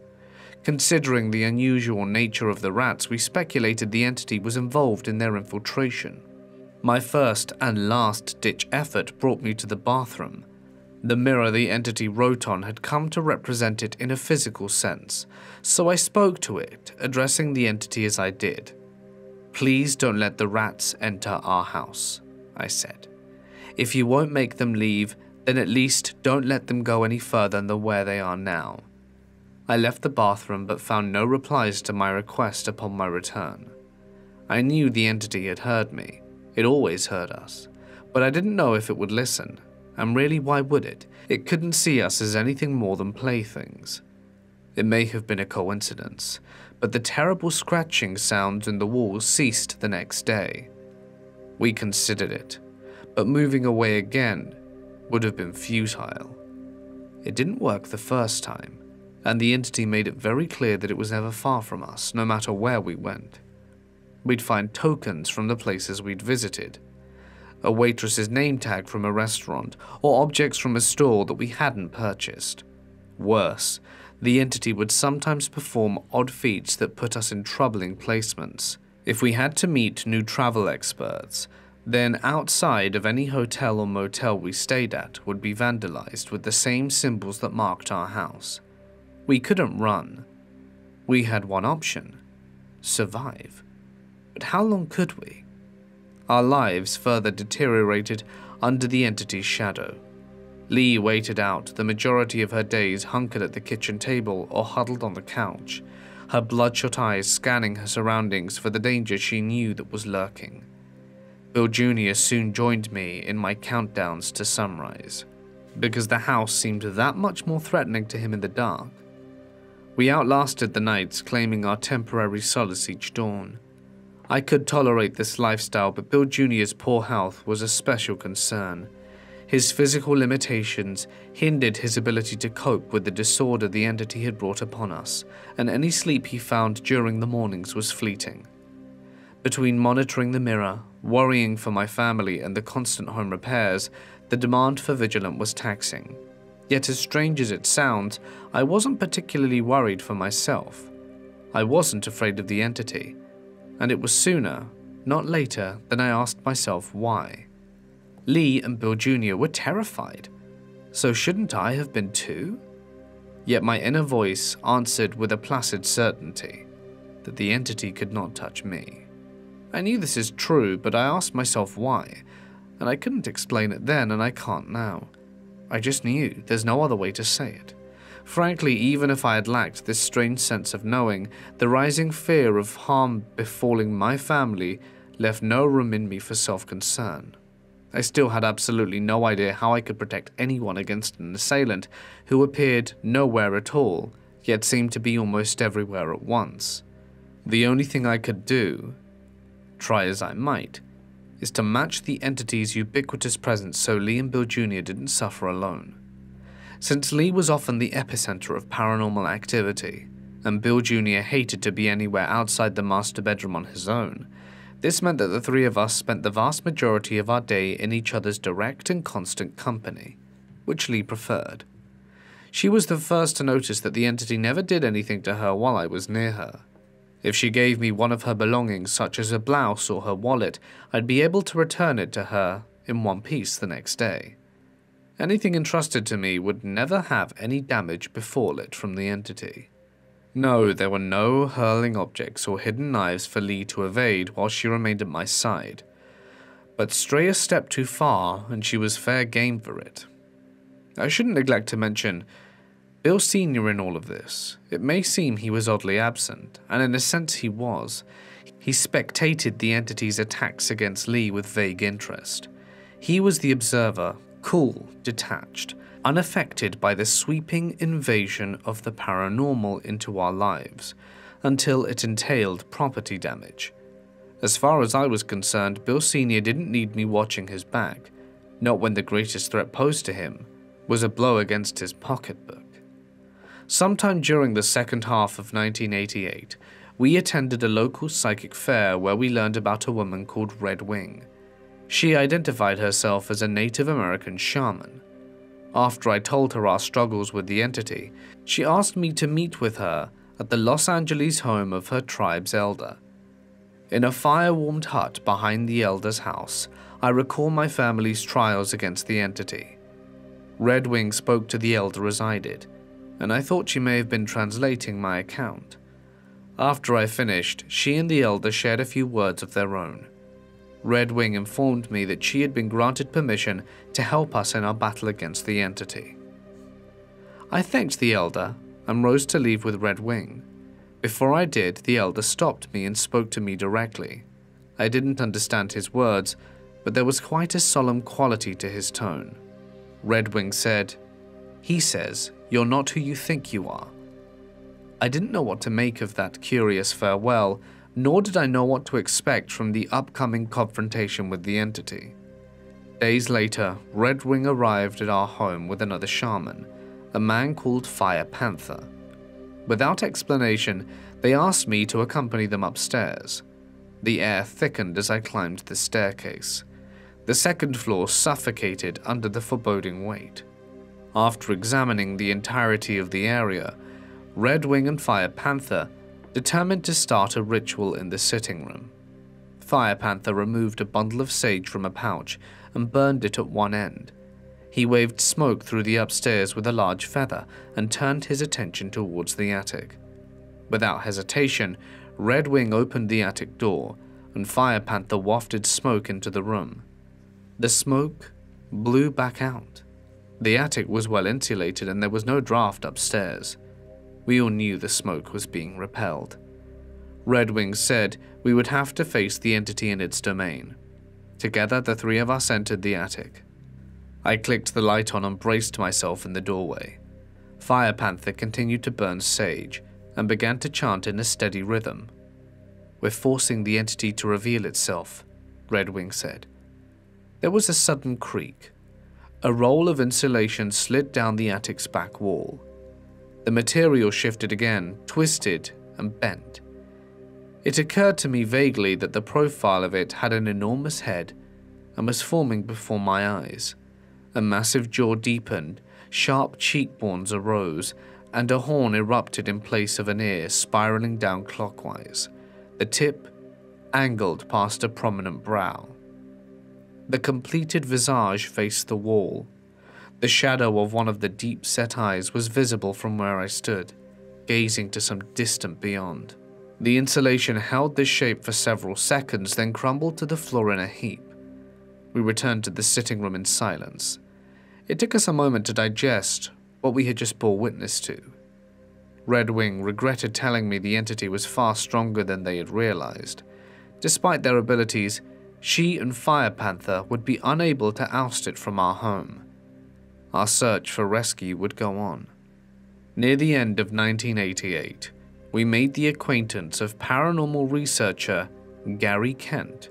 Considering the unusual nature of the rats, we speculated the entity was involved in their infiltration. My first and last ditch effort brought me to the bathroom. The mirror the entity wrote on had come to represent it in a physical sense, so I spoke to it, addressing the entity as I did. Please don't let the rats enter our house, I said. If you won't make them leave, then at least don't let them go any further than the where they are now. I left the bathroom but found no replies to my request upon my return. I knew the entity had heard me. It always heard us. But I didn't know if it would listen, and really why would it? It couldn't see us as anything more than playthings. It may have been a coincidence, but the terrible scratching sounds in the walls ceased the next day. We considered it, but moving away again would have been futile. It didn't work the first time, and the entity made it very clear that it was never far from us, no matter where we went. We'd find tokens from the places we'd visited, a waitress's name tag from a restaurant, or objects from a store that we hadn't purchased. Worse, the entity would sometimes perform odd feats that put us in troubling placements. If we had to meet new travel experts, then outside of any hotel or motel we stayed at would be vandalized with the same symbols that marked our house. We couldn't run. We had one option survive. But how long could we? Our lives further deteriorated under the entity's shadow. Lee waited out the majority of her days hunkered at the kitchen table or huddled on the couch, her bloodshot eyes scanning her surroundings for the danger she knew that was lurking. Bill Jr. soon joined me in my countdowns to sunrise, because the house seemed that much more threatening to him in the dark. We outlasted the nights, claiming our temporary solace each dawn. I could tolerate this lifestyle, but Bill Jr.'s poor health was a special concern. His physical limitations hindered his ability to cope with the disorder the entity had brought upon us, and any sleep he found during the mornings was fleeting. Between monitoring the mirror, worrying for my family, and the constant home repairs, the demand for vigilant was taxing. Yet, as strange as it sounds, I wasn't particularly worried for myself. I wasn't afraid of the entity and it was sooner, not later, than I asked myself why. Lee and Bill Jr. were terrified, so shouldn't I have been too? Yet my inner voice answered with a placid certainty that the entity could not touch me. I knew this is true, but I asked myself why, and I couldn't explain it then, and I can't now. I just knew, there's no other way to say it. Frankly, even if I had lacked this strange sense of knowing, the rising fear of harm befalling my family left no room in me for self concern. I still had absolutely no idea how I could protect anyone against an assailant who appeared nowhere at all, yet seemed to be almost everywhere at once. The only thing I could do, try as I might, is to match the entity's ubiquitous presence so Lee and Bill Jr. didn't suffer alone. Since Lee was often the epicenter of paranormal activity, and Bill Jr. hated to be anywhere outside the master bedroom on his own, this meant that the three of us spent the vast majority of our day in each other's direct and constant company, which Lee preferred. She was the first to notice that the entity never did anything to her while I was near her. If she gave me one of her belongings, such as a blouse or her wallet, I'd be able to return it to her in one piece the next day. Anything entrusted to me would never have any damage befall it from the entity. No, there were no hurling objects or hidden knives for Lee to evade while she remained at my side. But stray a step too far, and she was fair game for it. I shouldn't neglect to mention Bill Sr. in all of this. It may seem he was oddly absent, and in a sense he was. He spectated the entity's attacks against Lee with vague interest. He was the observer, cool, detached, unaffected by the sweeping invasion of the paranormal into our lives, until it entailed property damage. As far as I was concerned, Bill Sr. didn't need me watching his back, not when the greatest threat posed to him was a blow against his pocketbook. Sometime during the second half of 1988, we attended a local psychic fair where we learned about a woman called Red Wing. She identified herself as a Native American shaman. After I told her our struggles with the entity, she asked me to meet with her at the Los Angeles home of her tribe's elder. In a fire warmed hut behind the elder's house, I recall my family's trials against the entity. Red Wing spoke to the elder as I did, and I thought she may have been translating my account. After I finished, she and the elder shared a few words of their own. Red Wing informed me that she had been granted permission to help us in our battle against the entity. I thanked the elder and rose to leave with Red Wing. Before I did, the elder stopped me and spoke to me directly. I didn't understand his words, but there was quite a solemn quality to his tone. Red Wing said, He says, You're not who you think you are. I didn't know what to make of that curious farewell, nor did I know what to expect from the upcoming confrontation with the entity. Days later, Red Wing arrived at our home with another shaman, a man called Fire Panther. Without explanation, they asked me to accompany them upstairs. The air thickened as I climbed the staircase. The second floor suffocated under the foreboding weight. After examining the entirety of the area, Red Wing and Fire Panther determined to start a ritual in the sitting room. Fire Panther removed a bundle of sage from a pouch and burned it at one end. He waved smoke through the upstairs with a large feather and turned his attention towards the attic. Without hesitation, Red Wing opened the attic door, and Fire Panther wafted smoke into the room. The smoke blew back out. The attic was well insulated and there was no draft upstairs. We all knew the smoke was being repelled. Red Wing said we would have to face the entity in its domain. Together, the three of us entered the attic. I clicked the light on and braced myself in the doorway. Fire Panther continued to burn sage and began to chant in a steady rhythm. We're forcing the entity to reveal itself, Red Wing said. There was a sudden creak. A roll of insulation slid down the attic's back wall. The material shifted again, twisted, and bent. It occurred to me vaguely that the profile of it had an enormous head and was forming before my eyes. A massive jaw deepened, sharp cheekbones arose, and a horn erupted in place of an ear spiraling down clockwise, the tip angled past a prominent brow. The completed visage faced the wall, the shadow of one of the deep set eyes was visible from where I stood, gazing to some distant beyond. The insulation held this shape for several seconds, then crumbled to the floor in a heap. We returned to the sitting room in silence. It took us a moment to digest what we had just bore witness to. Red Wing regretted telling me the entity was far stronger than they had realized. Despite their abilities, she and Fire Panther would be unable to oust it from our home our search for rescue would go on. Near the end of 1988, we made the acquaintance of paranormal researcher Gary Kent.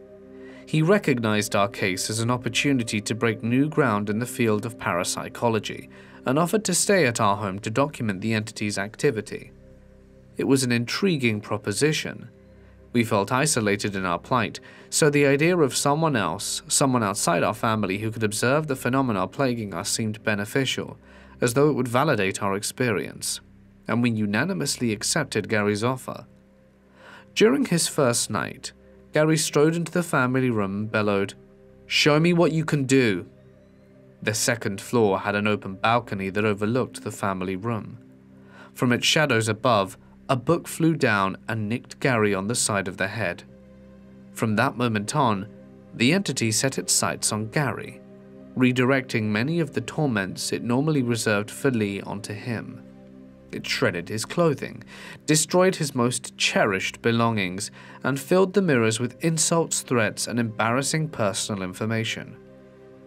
He recognized our case as an opportunity to break new ground in the field of parapsychology and offered to stay at our home to document the entity's activity. It was an intriguing proposition, we felt isolated in our plight, so the idea of someone else, someone outside our family who could observe the phenomena plaguing us seemed beneficial, as though it would validate our experience, and we unanimously accepted Gary's offer. During his first night, Gary strode into the family room and bellowed, Show me what you can do. The second floor had an open balcony that overlooked the family room. From its shadows above, a book flew down and nicked Gary on the side of the head. From that moment on, the entity set its sights on Gary, redirecting many of the torments it normally reserved for Lee onto him. It shredded his clothing, destroyed his most cherished belongings, and filled the mirrors with insults, threats, and embarrassing personal information.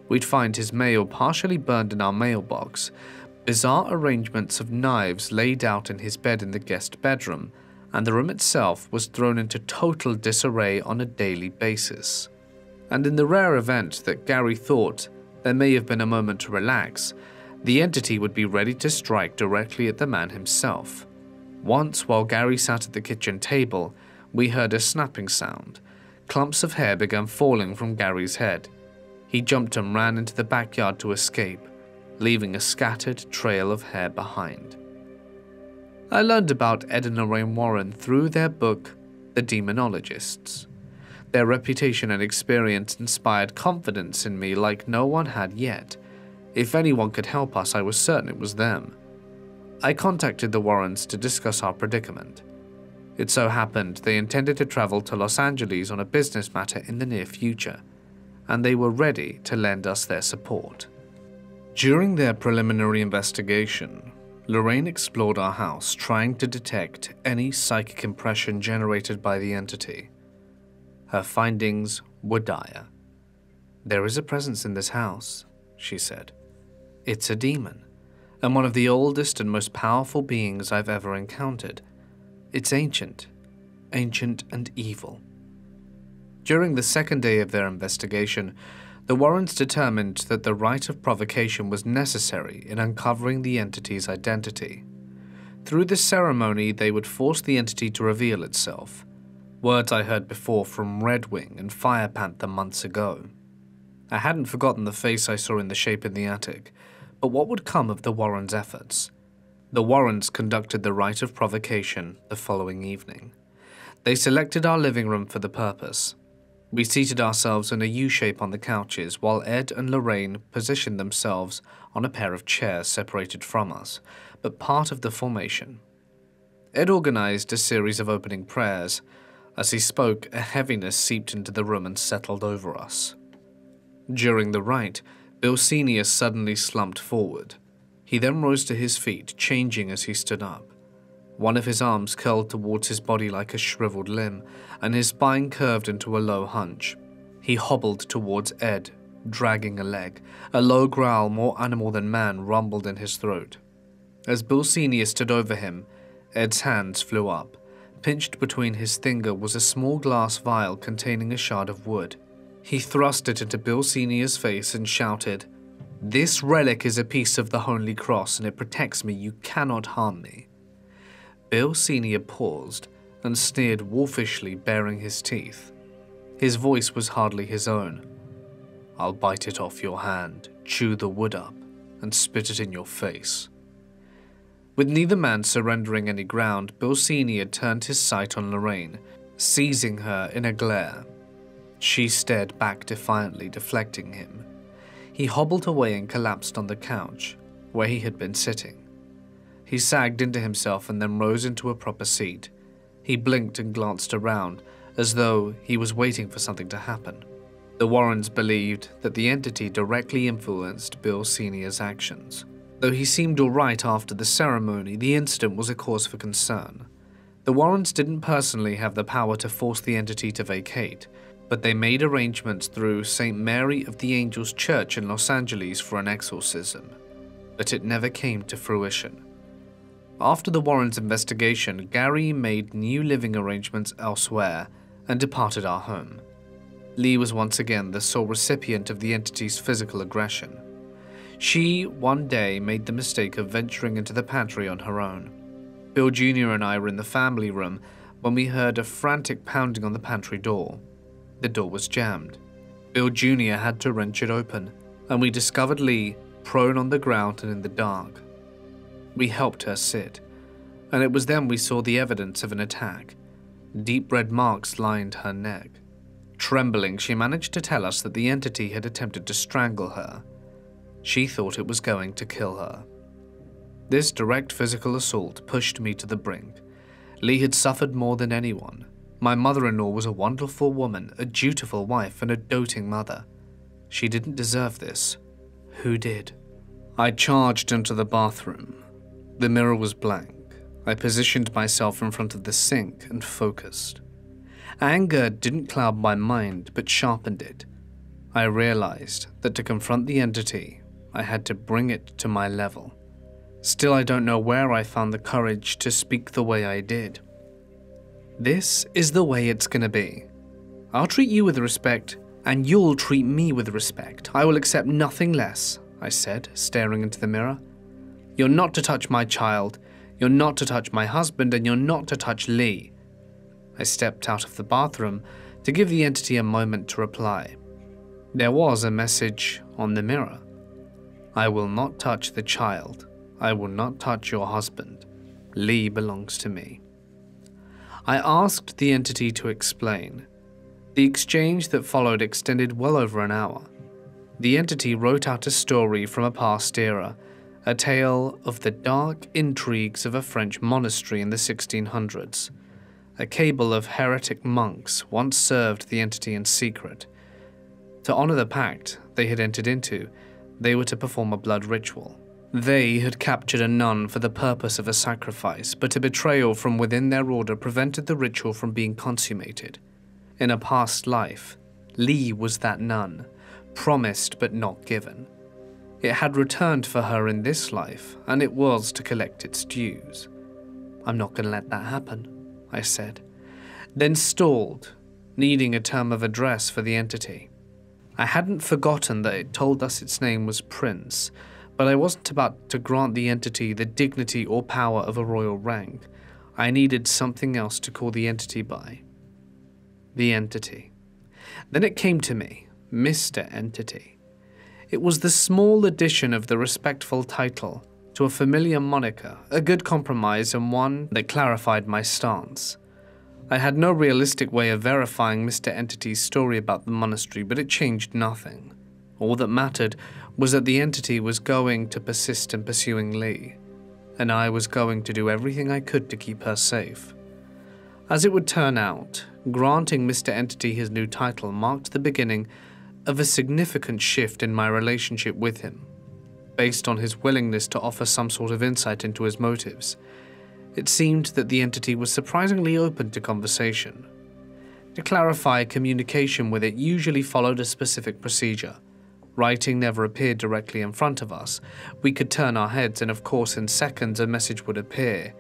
We'd find his mail partially burned in our mailbox, bizarre arrangements of knives laid out in his bed in the guest bedroom, and the room itself was thrown into total disarray on a daily basis. And in the rare event that Gary thought there may have been a moment to relax, the entity would be ready to strike directly at the man himself. Once, while Gary sat at the kitchen table, we heard a snapping sound. Clumps of hair began falling from Gary's head. He jumped and ran into the backyard to escape, leaving a scattered trail of hair behind. I learned about Ed and Lorraine Warren through their book, The Demonologists. Their reputation and experience inspired confidence in me like no one had yet. If anyone could help us, I was certain it was them. I contacted the Warrens to discuss our predicament. It so happened they intended to travel to Los Angeles on a business matter in the near future, and they were ready to lend us their support. During their preliminary investigation, Lorraine explored our house trying to detect any psychic impression generated by the entity. Her findings were dire. There is a presence in this house, she said. It's a demon, and one of the oldest and most powerful beings I've ever encountered. It's ancient, ancient and evil. During the second day of their investigation, the Warrens determined that the rite of provocation was necessary in uncovering the entity's identity. Through this ceremony, they would force the entity to reveal itself, words I heard before from Red Wing and Fire Panther months ago. I hadn't forgotten the face I saw in the shape in the attic, but what would come of the Warrens' efforts? The Warrens conducted the rite of provocation the following evening. They selected our living room for the purpose. We seated ourselves in a U shape on the couches while Ed and Lorraine positioned themselves on a pair of chairs separated from us, but part of the formation. Ed organized a series of opening prayers. As he spoke, a heaviness seeped into the room and settled over us. During the rite, Bill Sr. suddenly slumped forward. He then rose to his feet, changing as he stood up. One of his arms curled towards his body like a shriveled limb, and his spine curved into a low hunch. He hobbled towards Ed, dragging a leg. A low growl, more animal than man, rumbled in his throat. As Bill Sr. stood over him, Ed's hands flew up. Pinched between his finger was a small glass vial containing a shard of wood. He thrust it into Bill Sr.'s face and shouted, This relic is a piece of the Holy Cross and it protects me. You cannot harm me. Bill Sr. paused and sneered wolfishly, baring his teeth. His voice was hardly his own. I'll bite it off your hand, chew the wood up, and spit it in your face. With neither man surrendering any ground, Bill Sr. turned his sight on Lorraine, seizing her in a glare. She stared back defiantly, deflecting him. He hobbled away and collapsed on the couch, where he had been sitting. He sagged into himself and then rose into a proper seat. He blinked and glanced around, as though he was waiting for something to happen. The Warrens believed that the entity directly influenced Bill Sr.'s actions. Though he seemed alright after the ceremony, the incident was a cause for concern. The Warrens didn't personally have the power to force the entity to vacate, but they made arrangements through St. Mary of the Angels Church in Los Angeles for an exorcism. But it never came to fruition. After the Warrens' investigation, Gary made new living arrangements elsewhere and departed our home. Lee was once again the sole recipient of the entity's physical aggression. She, one day, made the mistake of venturing into the pantry on her own. Bill Jr. and I were in the family room when we heard a frantic pounding on the pantry door. The door was jammed. Bill Jr. had to wrench it open, and we discovered Lee prone on the ground and in the dark. We helped her sit, and it was then we saw the evidence of an attack. Deep red marks lined her neck. Trembling, she managed to tell us that the entity had attempted to strangle her she thought it was going to kill her. This direct physical assault pushed me to the brink. Lee had suffered more than anyone. My mother in law was a wonderful woman, a dutiful wife, and a doting mother. She didn't deserve this. Who did? I charged into the bathroom. The mirror was blank. I positioned myself in front of the sink and focused. Anger didn't cloud my mind, but sharpened it. I realized that to confront the entity, I had to bring it to my level. Still, I don't know where I found the courage to speak the way I did. This is the way it's gonna be. I'll treat you with respect, and you'll treat me with respect. I will accept nothing less, I said, staring into the mirror. You're not to touch my child. You're not to touch my husband, and you're not to touch Lee. I stepped out of the bathroom to give the entity a moment to reply. There was a message on the mirror I will not touch the child. I will not touch your husband. Lee belongs to me. I asked the entity to explain. The exchange that followed extended well over an hour. The entity wrote out a story from a past era, a tale of the dark intrigues of a French monastery in the 1600s. A cabal of heretic monks once served the entity in secret. To honor the pact they had entered into, they were to perform a blood ritual. They had captured a nun for the purpose of a sacrifice, but a betrayal from within their order prevented the ritual from being consummated. In a past life, Lee was that nun, promised but not given. It had returned for her in this life, and it was to collect its dues. I'm not going to let that happen, I said, then stalled, needing a term of address for the entity. I hadn't forgotten that it told us its name was Prince, but I wasn't about to grant the entity the dignity or power of a royal rank. I needed something else to call the entity by the entity. Then it came to me, Mr. Entity. It was the small addition of the respectful title to a familiar moniker, a good compromise and one that clarified my stance. I had no realistic way of verifying Mr. Entity's story about the monastery, but it changed nothing. All that mattered was that the entity was going to persist in pursuing Lee, and I was going to do everything I could to keep her safe. As it would turn out, granting Mr. Entity his new title marked the beginning of a significant shift in my relationship with him, based on his willingness to offer some sort of insight into his motives. It seemed that the entity was surprisingly open to conversation. To clarify, communication with it usually followed a specific procedure. Writing never appeared directly in front of us. We could turn our heads, and of course, in seconds, a message would appear,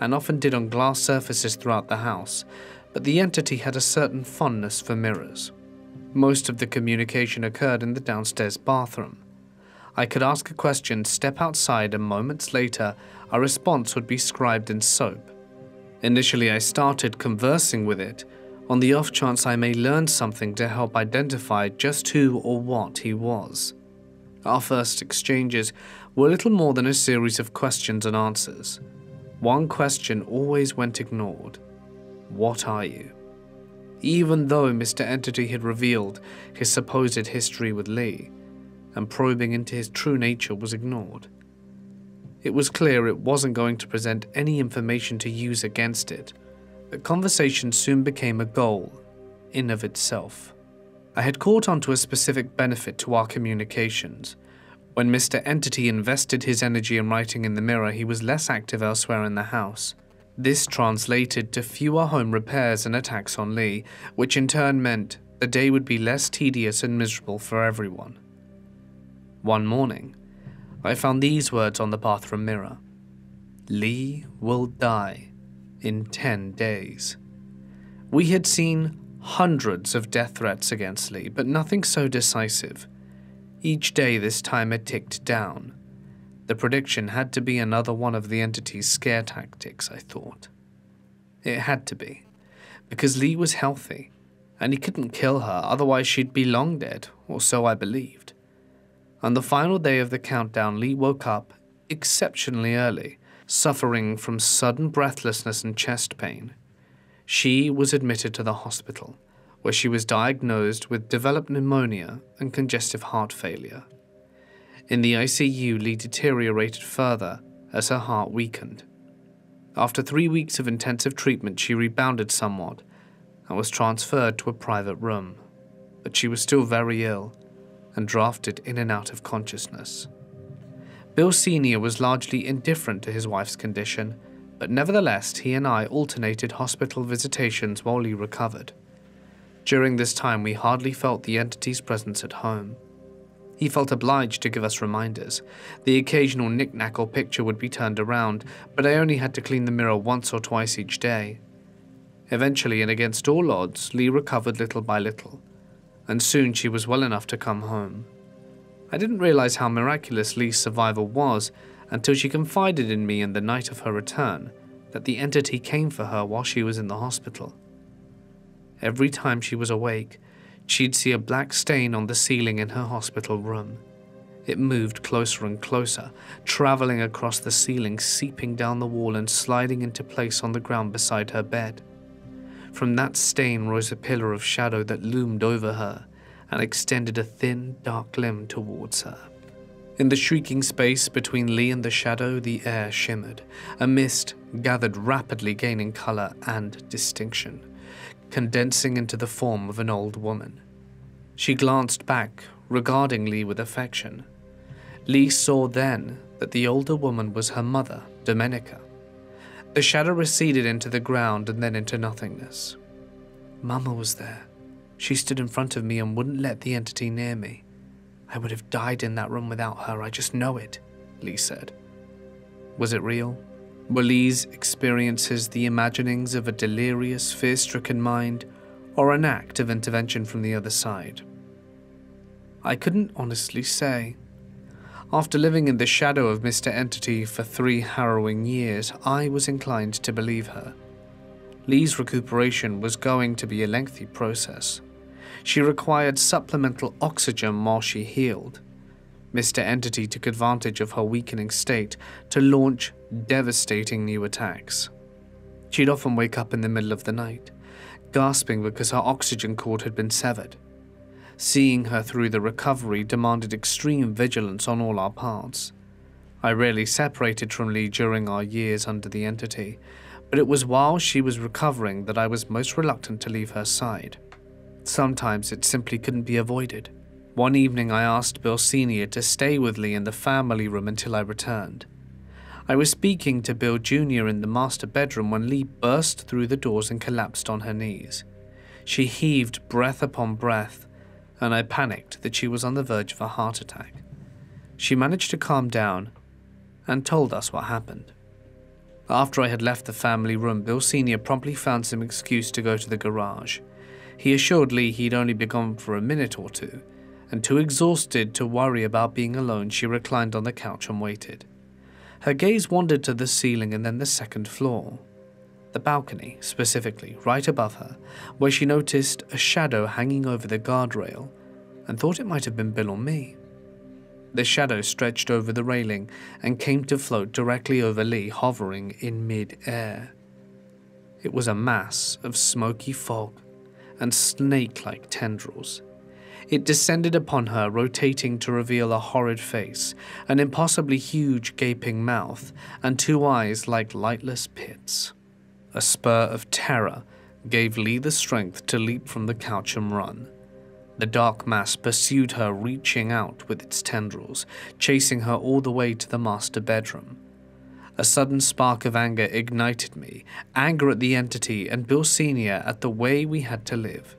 and often did on glass surfaces throughout the house, but the entity had a certain fondness for mirrors. Most of the communication occurred in the downstairs bathroom. I could ask a question, step outside, and moments later, a response would be scribed in soap. Initially, I started conversing with it, on the off chance I may learn something to help identify just who or what he was. Our first exchanges were little more than a series of questions and answers. One question always went ignored What are you? Even though Mr. Entity had revealed his supposed history with Lee, and probing into his true nature was ignored. It was clear it wasn't going to present any information to use against it. The conversation soon became a goal in of itself. I had caught on to a specific benefit to our communications, when Mr. Entity invested his energy in writing in the mirror, he was less active elsewhere in the house. This translated to fewer home repairs and attacks on Lee, which in turn meant the day would be less tedious and miserable for everyone. One morning, I found these words on the bathroom mirror Lee will die in 10 days. We had seen hundreds of death threats against Lee, but nothing so decisive. Each day this time had ticked down. The prediction had to be another one of the entity's scare tactics, I thought. It had to be, because Lee was healthy, and he couldn't kill her, otherwise she'd be long dead, or so I believed. On the final day of the countdown, Lee woke up exceptionally early, suffering from sudden breathlessness and chest pain. She was admitted to the hospital, where she was diagnosed with developed pneumonia and congestive heart failure. In the ICU, Lee deteriorated further as her heart weakened. After three weeks of intensive treatment, she rebounded somewhat and was transferred to a private room, but she was still very ill and drafted in and out of consciousness. Bill Sr. was largely indifferent to his wife's condition, but nevertheless, he and I alternated hospital visitations while Lee recovered. During this time, we hardly felt the entity's presence at home. He felt obliged to give us reminders. The occasional knick-knack or picture would be turned around, but I only had to clean the mirror once or twice each day. Eventually, and against all odds, Lee recovered little by little, and soon she was well enough to come home. I didn't realize how miraculous Lee's survival was until she confided in me in the night of her return that the entity came for her while she was in the hospital. Every time she was awake, she'd see a black stain on the ceiling in her hospital room. It moved closer and closer, traveling across the ceiling, seeping down the wall, and sliding into place on the ground beside her bed. From that stain rose a pillar of shadow that loomed over her and extended a thin, dark limb towards her. In the shrieking space between Lee and the shadow, the air shimmered. A mist gathered rapidly, gaining color and distinction, condensing into the form of an old woman. She glanced back, regarding Lee with affection. Lee saw then that the older woman was her mother, Domenica. The shadow receded into the ground and then into nothingness. Mama was there. She stood in front of me and wouldn't let the entity near me. I would have died in that room without her, I just know it, Lee said. Was it real? Were experiences the imaginings of a delirious, fear stricken mind, or an act of intervention from the other side? I couldn't honestly say. After living in the shadow of Mr. Entity for three harrowing years, I was inclined to believe her. Lee's recuperation was going to be a lengthy process. She required supplemental oxygen while she healed. Mr. Entity took advantage of her weakening state to launch devastating new attacks. She'd often wake up in the middle of the night, gasping because her oxygen cord had been severed. Seeing her through the recovery demanded extreme vigilance on all our parts. I rarely separated from Lee during our years under the entity, but it was while she was recovering that I was most reluctant to leave her side. Sometimes it simply couldn't be avoided. One evening, I asked Bill Sr. to stay with Lee in the family room until I returned. I was speaking to Bill Jr. in the master bedroom when Lee burst through the doors and collapsed on her knees. She heaved breath upon breath, and I panicked that she was on the verge of a heart attack. She managed to calm down and told us what happened. After I had left the family room, Bill Sr. promptly found some excuse to go to the garage. He assured Lee he'd only be gone for a minute or two, and too exhausted to worry about being alone, she reclined on the couch and waited. Her gaze wandered to the ceiling and then the second floor. The balcony, specifically, right above her, where she noticed a shadow hanging over the guardrail and thought it might have been Bill or me. The shadow stretched over the railing and came to float directly over Lee, hovering in mid air. It was a mass of smoky fog and snake like tendrils. It descended upon her, rotating to reveal a horrid face, an impossibly huge gaping mouth, and two eyes like lightless pits. A spur of terror gave Lee the strength to leap from the couch and run. The dark mass pursued her, reaching out with its tendrils, chasing her all the way to the master bedroom. A sudden spark of anger ignited me anger at the entity and Bill Sr. at the way we had to live.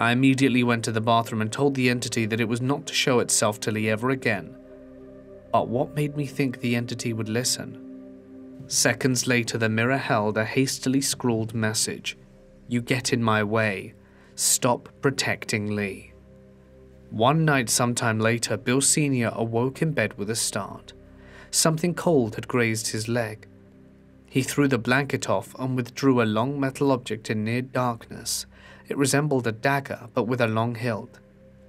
I immediately went to the bathroom and told the entity that it was not to show itself to Lee ever again. But what made me think the entity would listen? Seconds later, the mirror held a hastily scrawled message You get in my way. Stop protecting Lee. One night, sometime later, Bill Sr. awoke in bed with a start. Something cold had grazed his leg. He threw the blanket off and withdrew a long metal object in near darkness. It resembled a dagger, but with a long hilt.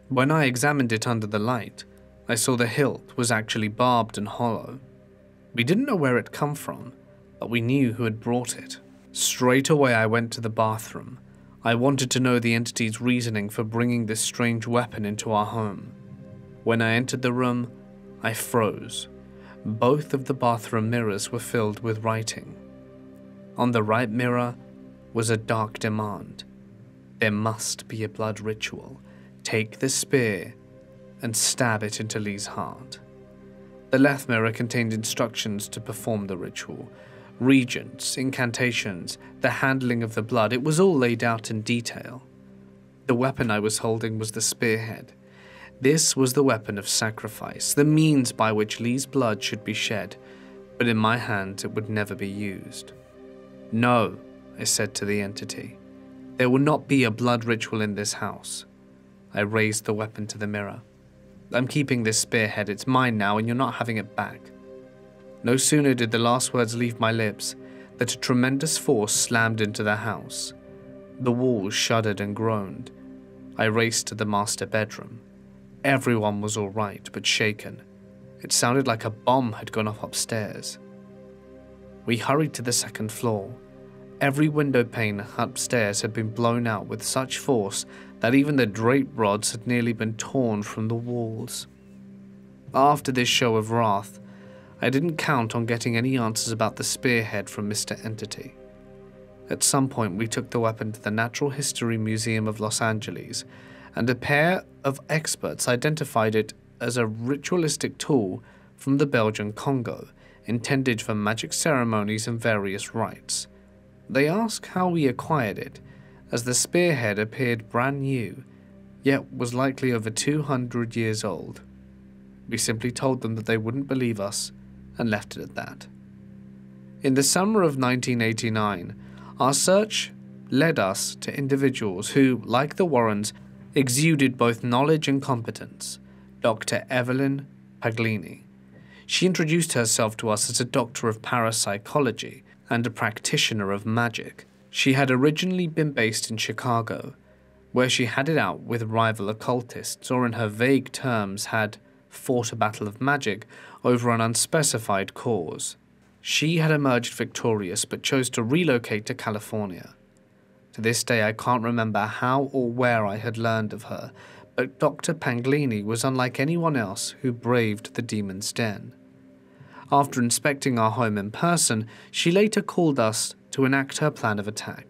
When I examined it under the light, I saw the hilt was actually barbed and hollow. We didn't know where it come from, but we knew who had brought it. Straight away, I went to the bathroom. I wanted to know the entity's reasoning for bringing this strange weapon into our home. When I entered the room, I froze. Both of the bathroom mirrors were filled with writing. On the right mirror was a dark demand. There must be a blood ritual. Take the spear and stab it into Lee's heart. The left mirror contained instructions to perform the ritual, reagents, incantations, the handling of the blood. It was all laid out in detail. The weapon I was holding was the spearhead. This was the weapon of sacrifice, the means by which Lee's blood should be shed, but in my hands it would never be used. No, I said to the entity. There will not be a blood ritual in this house. I raised the weapon to the mirror. I'm keeping this spearhead, it's mine now, and you're not having it back. No sooner did the last words leave my lips that a tremendous force slammed into the house. The walls shuddered and groaned. I raced to the master bedroom. Everyone was all right, but shaken. It sounded like a bomb had gone off upstairs. We hurried to the second floor. Every window pane upstairs had been blown out with such force that even the drape rods had nearly been torn from the walls. After this show of wrath, I didn't count on getting any answers about the spearhead from Mr. Entity. At some point, we took the weapon to the Natural History Museum of Los Angeles, and a pair of experts identified it as a ritualistic tool from the Belgian Congo, intended for magic ceremonies and various rites. They asked how we acquired it, as the spearhead appeared brand new, yet was likely over 200 years old. We simply told them that they wouldn't believe us and left it at that. In the summer of 1989, our search led us to individuals who, like the Warrens, exuded both knowledge and competence. Dr. Evelyn Paglini. She introduced herself to us as a doctor of parapsychology and a practitioner of magic. She had originally been based in Chicago, where she had it out with rival occultists, or in her vague terms, had fought a battle of magic over an unspecified cause. She had emerged victorious but chose to relocate to California. To this day, I can't remember how or where I had learned of her, but Dr. Paglini was unlike anyone else who braved the demon's den. After inspecting our home in person, she later called us to enact her plan of attack.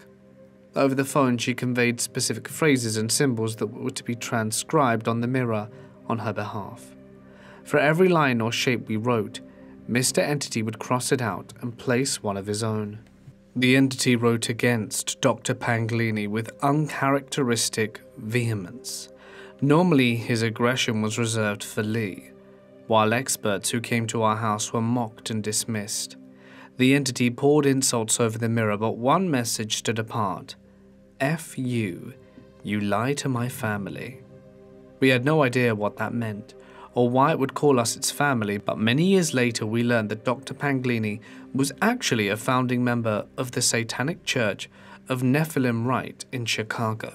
Over the phone, she conveyed specific phrases and symbols that were to be transcribed on the mirror on her behalf. For every line or shape we wrote, Mr. Entity would cross it out and place one of his own. The entity wrote against Dr. Paglini with uncharacteristic vehemence. Normally, his aggression was reserved for Lee, while experts who came to our house were mocked and dismissed. The entity poured insults over the mirror, but one message stood apart F you, you lie to my family. We had no idea what that meant, or why it would call us its family, but many years later we learned that Dr. Paglini was actually a founding member of the Satanic Church of Nephilim Rite in Chicago.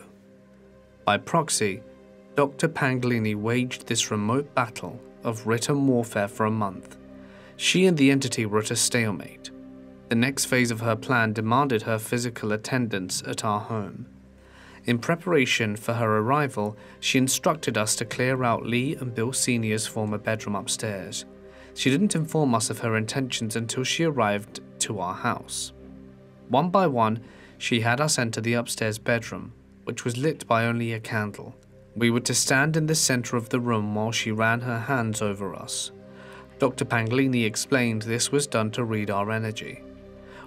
By proxy, Dr. Paglini waged this remote battle of written warfare for a month. She and the entity were at a stalemate. The next phase of her plan demanded her physical attendance at our home. In preparation for her arrival, she instructed us to clear out Lee and Bill Sr.'s former bedroom upstairs. She didn't inform us of her intentions until she arrived to our house. One by one, she had us enter the upstairs bedroom, which was lit by only a candle. We were to stand in the center of the room while she ran her hands over us. Dr. Paglini explained this was done to read our energy.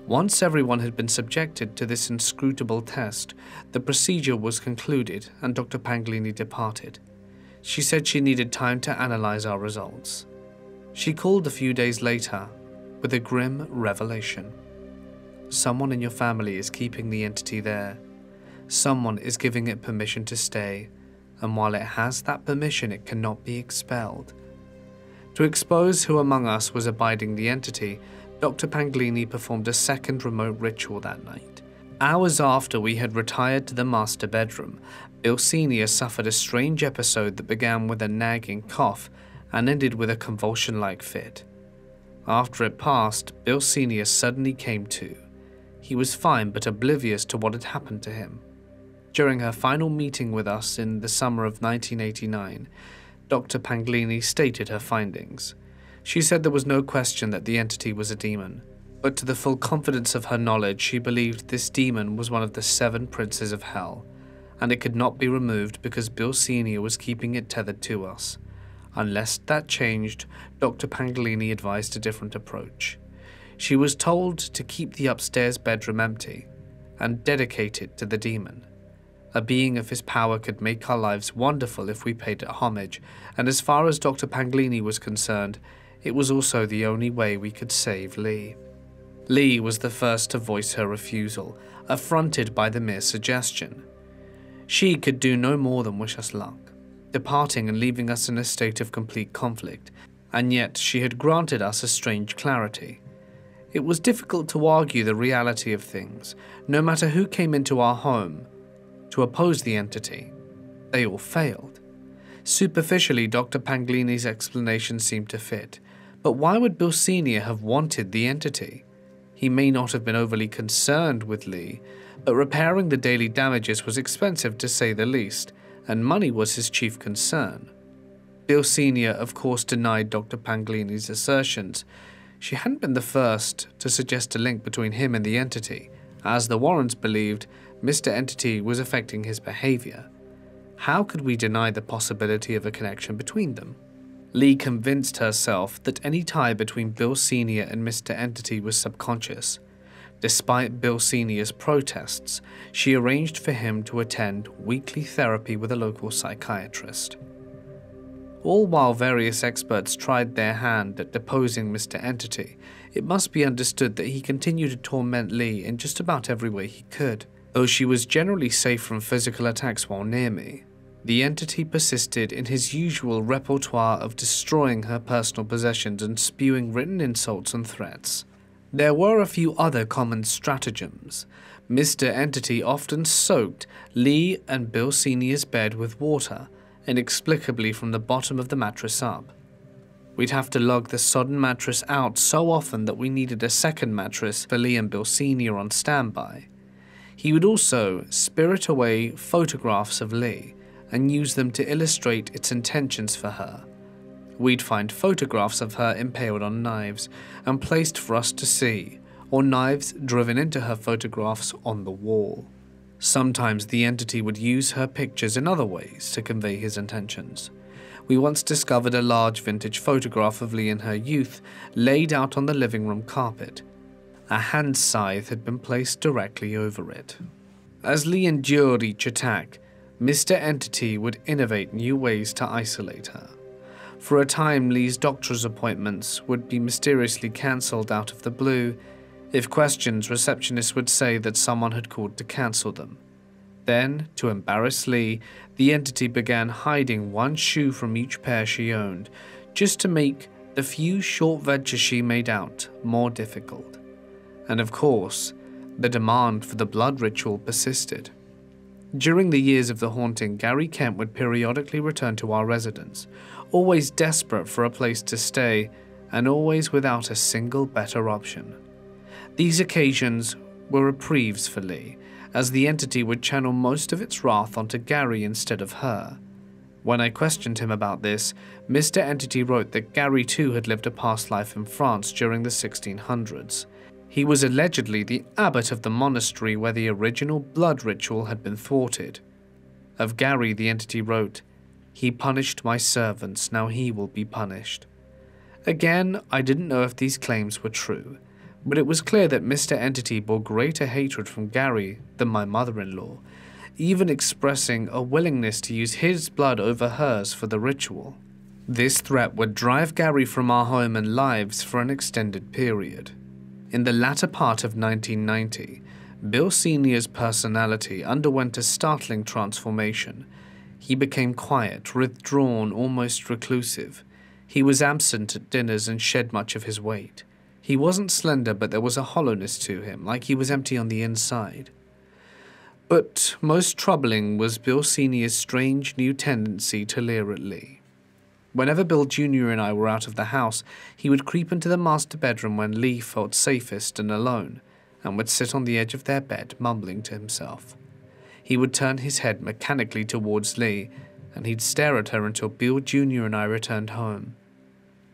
Once everyone had been subjected to this inscrutable test, the procedure was concluded and Dr. Paglini departed. She said she needed time to analyze our results. She called a few days later with a grim revelation. Someone in your family is keeping the entity there. Someone is giving it permission to stay and while it has that permission, it cannot be expelled. To expose who among us was abiding the entity, Dr. Paglini performed a second remote ritual that night. Hours after we had retired to the master bedroom, Bill Sr. suffered a strange episode that began with a nagging cough and ended with a convulsion like fit. After it passed, Bill Sr. suddenly came to. He was fine but oblivious to what had happened to him. During her final meeting with us in the summer of 1989, Dr. Paglini stated her findings. She said there was no question that the entity was a demon, but to the full confidence of her knowledge, she believed this demon was one of the seven princes of hell, and it could not be removed because Bill Sr. was keeping it tethered to us. Unless that changed, Dr. Paglini advised a different approach. She was told to keep the upstairs bedroom empty and dedicate it to the demon. A being of his power could make our lives wonderful if we paid it homage, and as far as Dr. Paglini was concerned, it was also the only way we could save Lee. Lee was the first to voice her refusal, affronted by the mere suggestion. She could do no more than wish us luck, departing and leaving us in a state of complete conflict. and yet she had granted us a strange clarity. It was difficult to argue the reality of things, no matter who came into our home, to oppose the entity. They all failed. Superficially, Dr. Paglini's explanation seemed to fit, but why would Bill Sr. have wanted the entity? He may not have been overly concerned with Lee, but repairing the daily damages was expensive to say the least, and money was his chief concern. Bill Sr., of course, denied Dr. Paglini's assertions, she hadn't been the first to suggest a link between him and the entity, as the Warrens believed Mr. Entity was affecting his behavior. How could we deny the possibility of a connection between them? Lee convinced herself that any tie between Bill Sr. and Mr. Entity was subconscious. Despite Bill Sr.'s protests, she arranged for him to attend weekly therapy with a local psychiatrist all while various experts tried their hand at deposing Mr. Entity. It must be understood that he continued to torment Lee in just about every way he could, though she was generally safe from physical attacks while near me. The entity persisted in his usual repertoire of destroying her personal possessions and spewing written insults and threats. There were a few other common stratagems. Mr. Entity often soaked Lee and Bill Sr.'s bed with water, inexplicably from the bottom of the mattress up. We'd have to lug the sodden mattress out so often that we needed a second mattress for Lee and Bill Sr. on standby. He would also spirit away photographs of Lee and use them to illustrate its intentions for her. We'd find photographs of her impaled on knives and placed for us to see, or knives driven into her photographs on the wall. Sometimes the entity would use her pictures in other ways to convey his intentions. We once discovered a large vintage photograph of Lee in her youth laid out on the living room carpet. A hand scythe had been placed directly over it. As Lee endured each attack, Mr. Entity would innovate new ways to isolate her. For a time, Lee's doctor's appointments would be mysteriously cancelled out of the blue if questioned, receptionists would say that someone had called to cancel them. Then, to embarrass Lee, the entity began hiding one shoe from each pair she owned, just to make the few short ventures she made out more difficult. And of course, the demand for the blood ritual persisted. During the years of the haunting, Gary Kent would periodically return to our residence, always desperate for a place to stay, and always without a single better option. These occasions were reprieves for Lee, as the entity would channel most of its wrath onto Gary instead of her. When I questioned him about this, Mr. Entity wrote that Gary too had lived a past life in France during the 1600s. He was allegedly the abbot of the monastery where the original blood ritual had been thwarted. Of Gary, the entity wrote, He punished my servants, now he will be punished. Again, I didn't know if these claims were true but it was clear that Mr. Entity bore greater hatred from Gary than my mother in law, even expressing a willingness to use his blood over hers for the ritual. This threat would drive Gary from our home and lives for an extended period. In the latter part of 1990, Bill Sr.'s personality underwent a startling transformation. He became quiet, withdrawn, almost reclusive. He was absent at dinners and shed much of his weight. He wasn't slender, but there was a hollowness to him, like he was empty on the inside. But most troubling was Bill Sr.'s strange new tendency to leer at Lee. Whenever Bill Jr. and I were out of the house, he would creep into the master bedroom when Lee felt safest and alone, and would sit on the edge of their bed, mumbling to himself. He would turn his head mechanically towards Lee, and he'd stare at her until Bill Jr. and I returned home.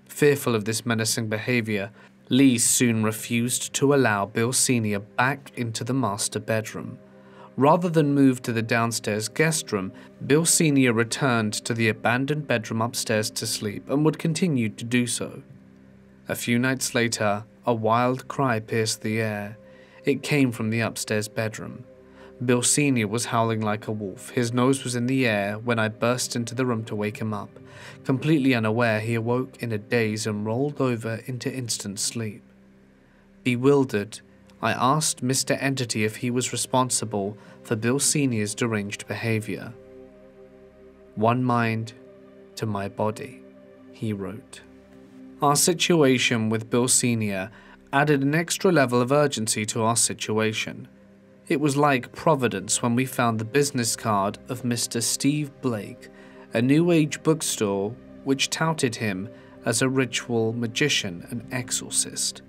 Fearful of this menacing behavior, Lee soon refused to allow Bill Sr. back into the master bedroom. Rather than move to the downstairs guest room, Bill Sr. returned to the abandoned bedroom upstairs to sleep and would continue to do so. A few nights later, a wild cry pierced the air. It came from the upstairs bedroom. Bill Sr. was howling like a wolf. His nose was in the air when I burst into the room to wake him up. Completely unaware, he awoke in a daze and rolled over into instant sleep. Bewildered, I asked Mr. Entity if he was responsible for Bill Sr.'s deranged behavior. One mind to my body, he wrote. Our situation with Bill Sr. added an extra level of urgency to our situation. It was like Providence when we found the business card of Mr. Steve Blake, a New Age bookstore which touted him as a ritual magician and exorcist.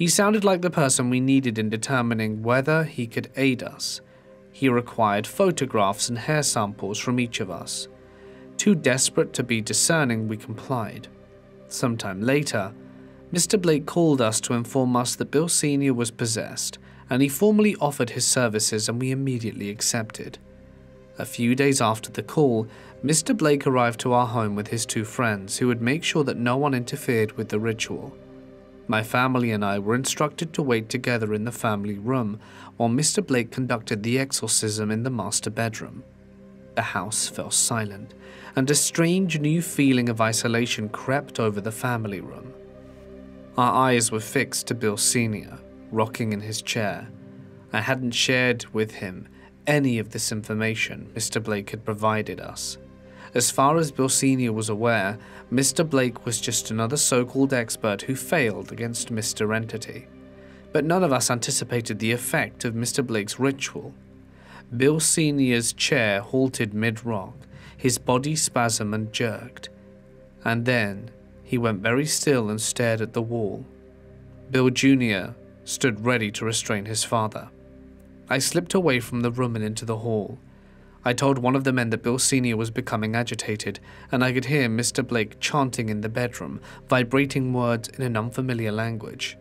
He sounded like the person we needed in determining whether he could aid us. He required photographs and hair samples from each of us. Too desperate to be discerning, we complied. Sometime later, Mr. Blake called us to inform us that Bill Sr. was possessed, and he formally offered his services, and we immediately accepted. A few days after the call, Mr. Blake arrived to our home with his two friends who would make sure that no one interfered with the ritual. My family and I were instructed to wait together in the family room while Mr. Blake conducted the exorcism in the master bedroom. The house fell silent, and a strange new feeling of isolation crept over the family room. Our eyes were fixed to Bill Sr., rocking in his chair. I hadn't shared with him any of this information Mr. Blake had provided us. As far as Bill Sr. was aware, Mr. Blake was just another so called expert who failed against Mr. Entity. But none of us anticipated the effect of Mr. Blake's ritual. Bill Sr.'s chair halted mid rock, his body spasmed and jerked, and then he went very still and stared at the wall. Bill Jr. stood ready to restrain his father. I slipped away from the room and into the hall. I told one of the men that Bill Sr. was becoming agitated, and I could hear Mr. Blake chanting in the bedroom, vibrating words in an unfamiliar language.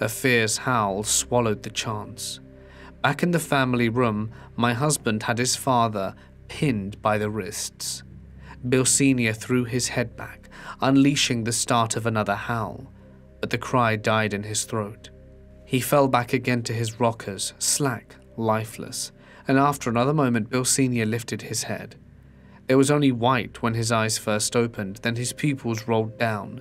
A fierce howl swallowed the chants. Back in the family room, my husband had his father pinned by the wrists. Bill Sr. threw his head back, unleashing the start of another howl, but the cry died in his throat. He fell back again to his rockers, slack, lifeless, and after another moment, Bill Sr. lifted his head. It was only white when his eyes first opened, then his pupils rolled down.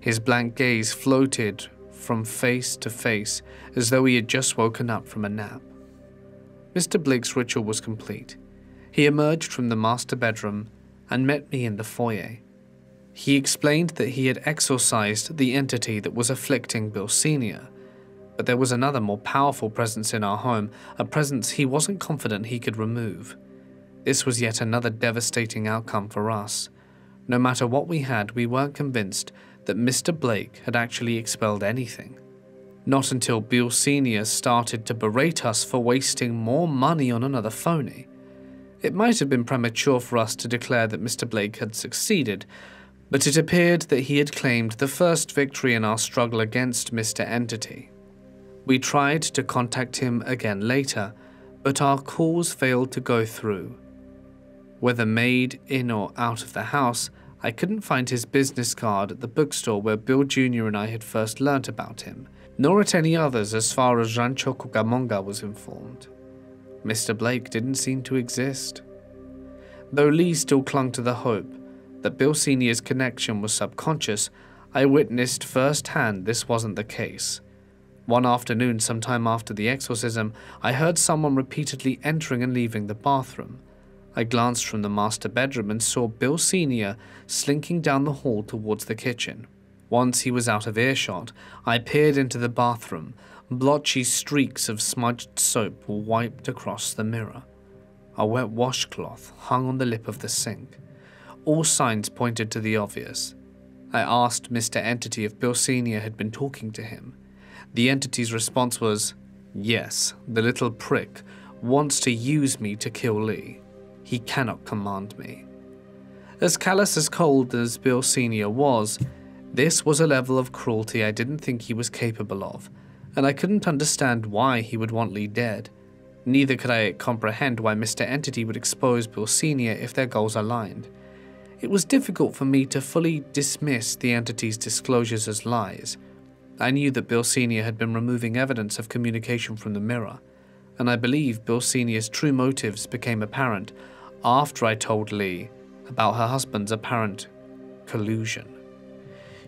His blank gaze floated from face to face as though he had just woken up from a nap. Mr. Blake's ritual was complete. He emerged from the master bedroom and met me in the foyer. He explained that he had exorcised the entity that was afflicting Bill Sr but there was another more powerful presence in our home, a presence he wasn't confident he could remove. This was yet another devastating outcome for us. No matter what we had, we weren't convinced that Mr. Blake had actually expelled anything. Not until Bill Sr. started to berate us for wasting more money on another phony. It might have been premature for us to declare that Mr. Blake had succeeded, but it appeared that he had claimed the first victory in our struggle against Mr. Entity. We tried to contact him again later, but our calls failed to go through. Whether made in or out of the house, I couldn't find his business card at the bookstore where Bill Jr. and I had first learnt about him, nor at any others as far as Rancho Cucamonga was informed. Mr. Blake didn't seem to exist. Though Lee still clung to the hope that Bill Sr.'s connection was subconscious, I witnessed firsthand this wasn't the case. One afternoon, sometime after the exorcism, I heard someone repeatedly entering and leaving the bathroom. I glanced from the master bedroom and saw Bill Sr. slinking down the hall towards the kitchen. Once he was out of earshot, I peered into the bathroom. Blotchy streaks of smudged soap were wiped across the mirror. A wet washcloth hung on the lip of the sink. All signs pointed to the obvious. I asked Mr. Entity if Bill Sr. had been talking to him. The entity's response was, Yes, the little prick wants to use me to kill Lee. He cannot command me. As callous as cold as Bill Sr. was, this was a level of cruelty I didn't think he was capable of, and I couldn't understand why he would want Lee dead. Neither could I comprehend why Mr. Entity would expose Bill Sr. if their goals aligned. It was difficult for me to fully dismiss the entity's disclosures as lies, I knew that Bill Sr. had been removing evidence of communication from the mirror, and I believe Bill Sr.'s true motives became apparent after I told Lee about her husband's apparent collusion.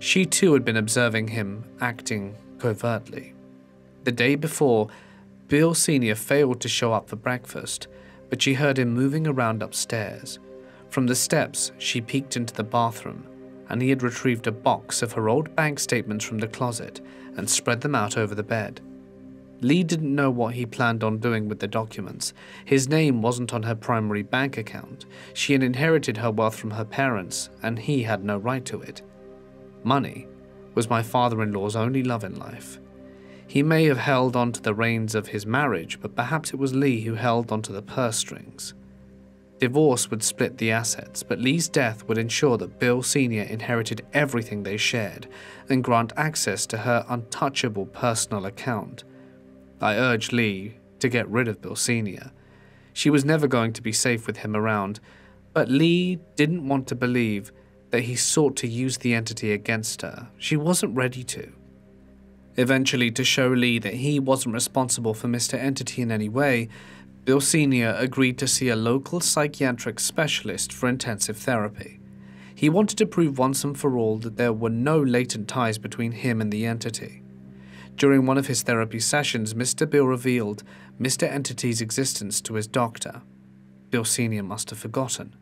She too had been observing him acting covertly. The day before, Bill Sr. failed to show up for breakfast, but she heard him moving around upstairs. From the steps, she peeked into the bathroom and he had retrieved a box of her old bank statements from the closet and spread them out over the bed. Lee didn't know what he planned on doing with the documents. His name wasn't on her primary bank account. She had inherited her wealth from her parents, and he had no right to it. Money was my father in law's only love in life. He may have held on to the reins of his marriage, but perhaps it was Lee who held onto the purse strings. Divorce would split the assets, but Lee's death would ensure that Bill Sr. inherited everything they shared and grant access to her untouchable personal account. I urged Lee to get rid of Bill Sr. She was never going to be safe with him around, but Lee didn't want to believe that he sought to use the entity against her. She wasn't ready to. Eventually, to show Lee that he wasn't responsible for Mr. Entity in any way, Bill Sr. agreed to see a local psychiatric specialist for intensive therapy. He wanted to prove once and for all that there were no latent ties between him and the entity. During one of his therapy sessions, Mr. Bill revealed Mr. Entity's existence to his doctor. Bill Sr. must have forgotten.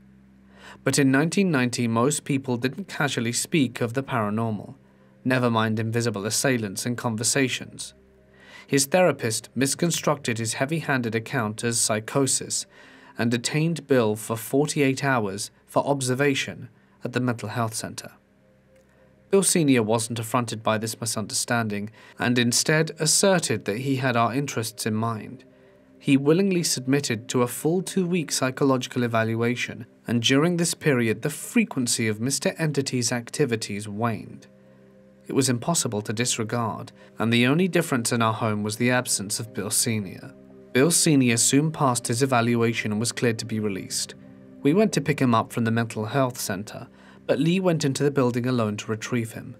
But in 1990, most people didn't casually speak of the paranormal, never mind invisible assailants in conversations. His therapist misconstructed his heavy handed account as psychosis and detained Bill for 48 hours for observation at the mental health center. Bill Sr. wasn't affronted by this misunderstanding and instead asserted that he had our interests in mind. He willingly submitted to a full two week psychological evaluation, and during this period, the frequency of Mr. Entity's activities waned. It was impossible to disregard, and the only difference in our home was the absence of Bill Sr. Bill Sr. soon passed his evaluation and was cleared to be released. We went to pick him up from the mental health center, but Lee went into the building alone to retrieve him.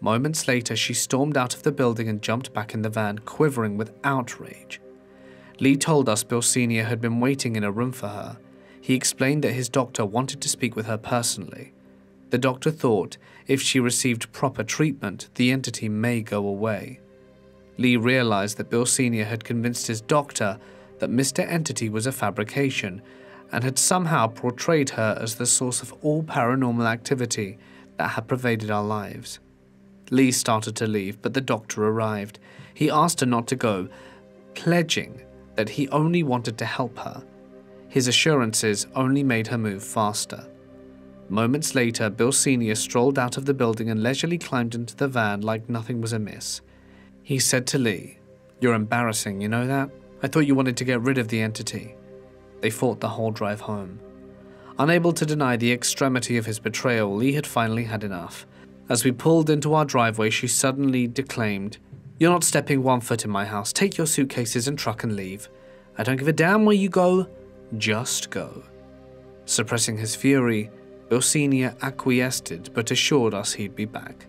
Moments later, she stormed out of the building and jumped back in the van, quivering with outrage. Lee told us Bill Sr. had been waiting in a room for her. He explained that his doctor wanted to speak with her personally. The doctor thought if she received proper treatment, the entity may go away. Lee realized that Bill Sr. had convinced his doctor that Mr. Entity was a fabrication and had somehow portrayed her as the source of all paranormal activity that had pervaded our lives. Lee started to leave, but the doctor arrived. He asked her not to go, pledging that he only wanted to help her. His assurances only made her move faster. Moments later, Bill Sr. strolled out of the building and leisurely climbed into the van like nothing was amiss. He said to Lee, You're embarrassing, you know that? I thought you wanted to get rid of the entity. They fought the whole drive home. Unable to deny the extremity of his betrayal, Lee had finally had enough. As we pulled into our driveway, she suddenly declaimed, You're not stepping one foot in my house. Take your suitcases and truck and leave. I don't give a damn where you go. Just go. Suppressing his fury, Bill acquiesced but assured us he'd be back.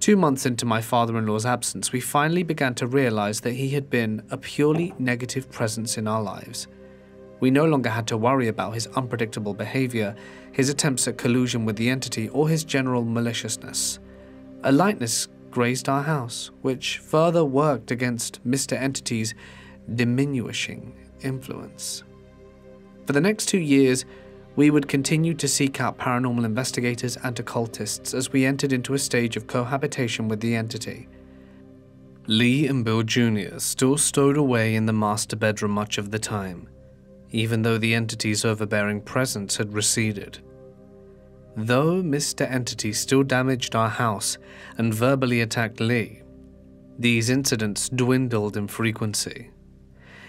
Two months into my father in law's absence, we finally began to realize that he had been a purely negative presence in our lives. We no longer had to worry about his unpredictable behavior, his attempts at collusion with the entity, or his general maliciousness. A lightness grazed our house, which further worked against Mr. Entity's diminishing influence. For the next two years, we would continue to seek out paranormal investigators and occultists as we entered into a stage of cohabitation with the entity. Lee and Bill Jr. still stowed away in the master bedroom much of the time, even though the entity's overbearing presence had receded. Though Mr. Entity still damaged our house and verbally attacked Lee, these incidents dwindled in frequency.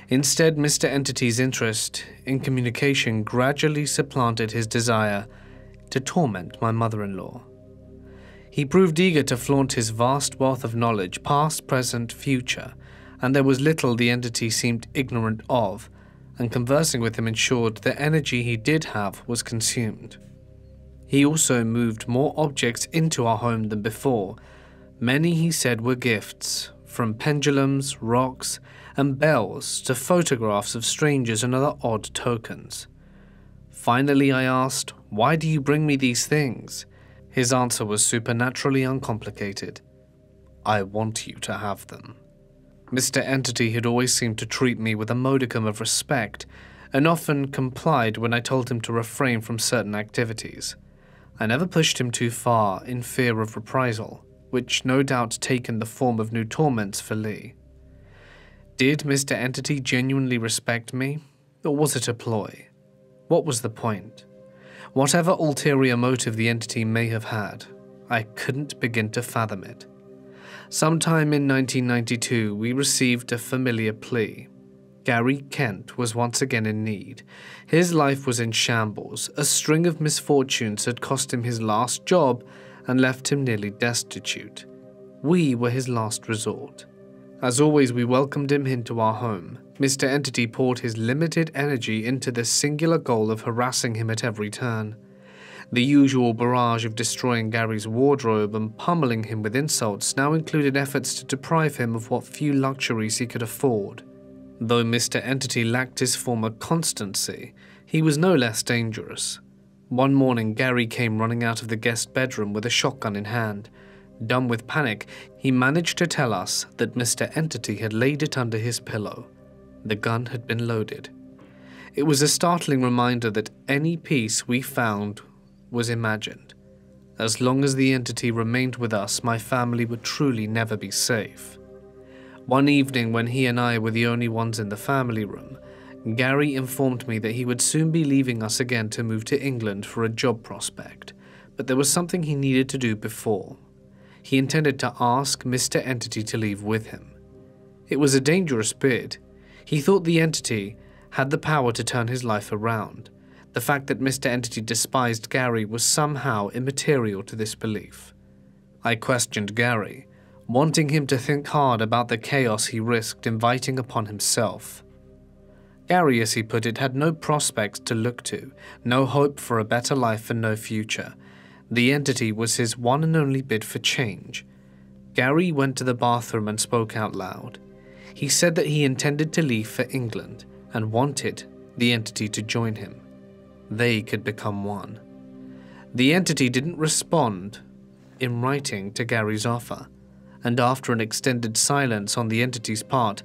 Instead, Mr. Entity's interest in communication gradually supplanted his desire to torment my mother in law. He proved eager to flaunt his vast wealth of knowledge, past, present, future, and there was little the entity seemed ignorant of, and conversing with him ensured the energy he did have was consumed. He also moved more objects into our home than before. Many, he said, were gifts, from pendulums, rocks, and bells to photographs of strangers and other odd tokens. Finally, I asked, Why do you bring me these things? His answer was supernaturally uncomplicated. I want you to have them. Mr. Entity had always seemed to treat me with a modicum of respect, and often complied when I told him to refrain from certain activities. I never pushed him too far in fear of reprisal, which no doubt taken the form of new torments for Lee. Did Mr. Entity genuinely respect me, or was it a ploy? What was the point? Whatever ulterior motive the entity may have had, I couldn't begin to fathom it. Sometime in 1992, we received a familiar plea. Gary Kent was once again in need. His life was in shambles. A string of misfortunes had cost him his last job and left him nearly destitute. We were his last resort. As always, we welcomed him into our home. Mr. Entity poured his limited energy into the singular goal of harassing him at every turn. The usual barrage of destroying Gary's wardrobe and pummeling him with insults now included efforts to deprive him of what few luxuries he could afford. Though Mr. Entity lacked his former constancy, he was no less dangerous. One morning, Gary came running out of the guest bedroom with a shotgun in hand. Dumb with panic, he managed to tell us that Mr. Entity had laid it under his pillow. The gun had been loaded. It was a startling reminder that any peace we found was imagined. As long as the entity remained with us, my family would truly never be safe. One evening, when he and I were the only ones in the family room, Gary informed me that he would soon be leaving us again to move to England for a job prospect, but there was something he needed to do before. He intended to ask Mr. Entity to leave with him. It was a dangerous bid. He thought the entity had the power to turn his life around. The fact that Mr. Entity despised Gary was somehow immaterial to this belief. I questioned Gary, wanting him to think hard about the chaos he risked inviting upon himself. Gary, as he put it, had no prospects to look to, no hope for a better life and no future. The entity was his one and only bid for change. Gary went to the bathroom and spoke out loud. He said that he intended to leave for England and wanted the entity to join him. They could become one. The entity didn't respond in writing to Gary's offer, and after an extended silence on the entity's part,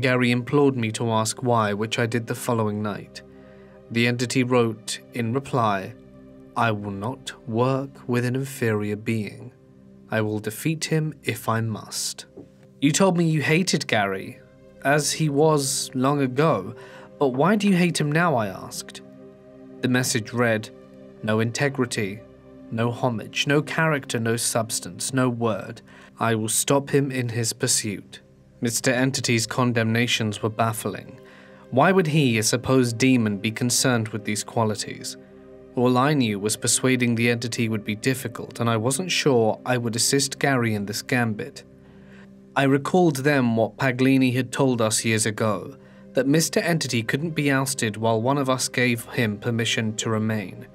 Gary implored me to ask why, which I did the following night. The entity wrote in reply, I will not work with an inferior being. I will defeat him if I must. You told me you hated Gary, as he was long ago, but why do you hate him now? I asked. The message read No integrity, no homage, no character, no substance, no word. I will stop him in his pursuit. Mr. Entity's condemnations were baffling. Why would he, a supposed demon, be concerned with these qualities? All I knew was persuading the entity would be difficult, and I wasn't sure I would assist Gary in this gambit. I recalled then what Paglini had told us years ago that Mr. Entity couldn't be ousted while one of us gave him permission to remain.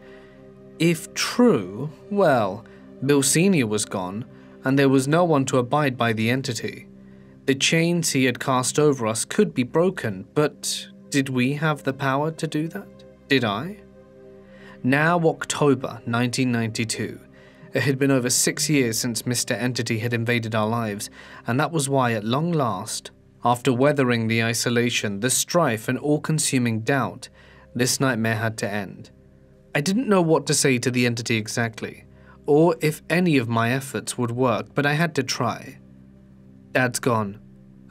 If true, well, Bill Sr. was gone, and there was no one to abide by the entity. The chains he had cast over us could be broken, but did we have the power to do that? Did I? Now, October 1992. It had been over six years since Mr. Entity had invaded our lives, and that was why, at long last, after weathering the isolation, the strife, and all consuming doubt, this nightmare had to end. I didn't know what to say to the entity exactly, or if any of my efforts would work, but I had to try. Dad's gone,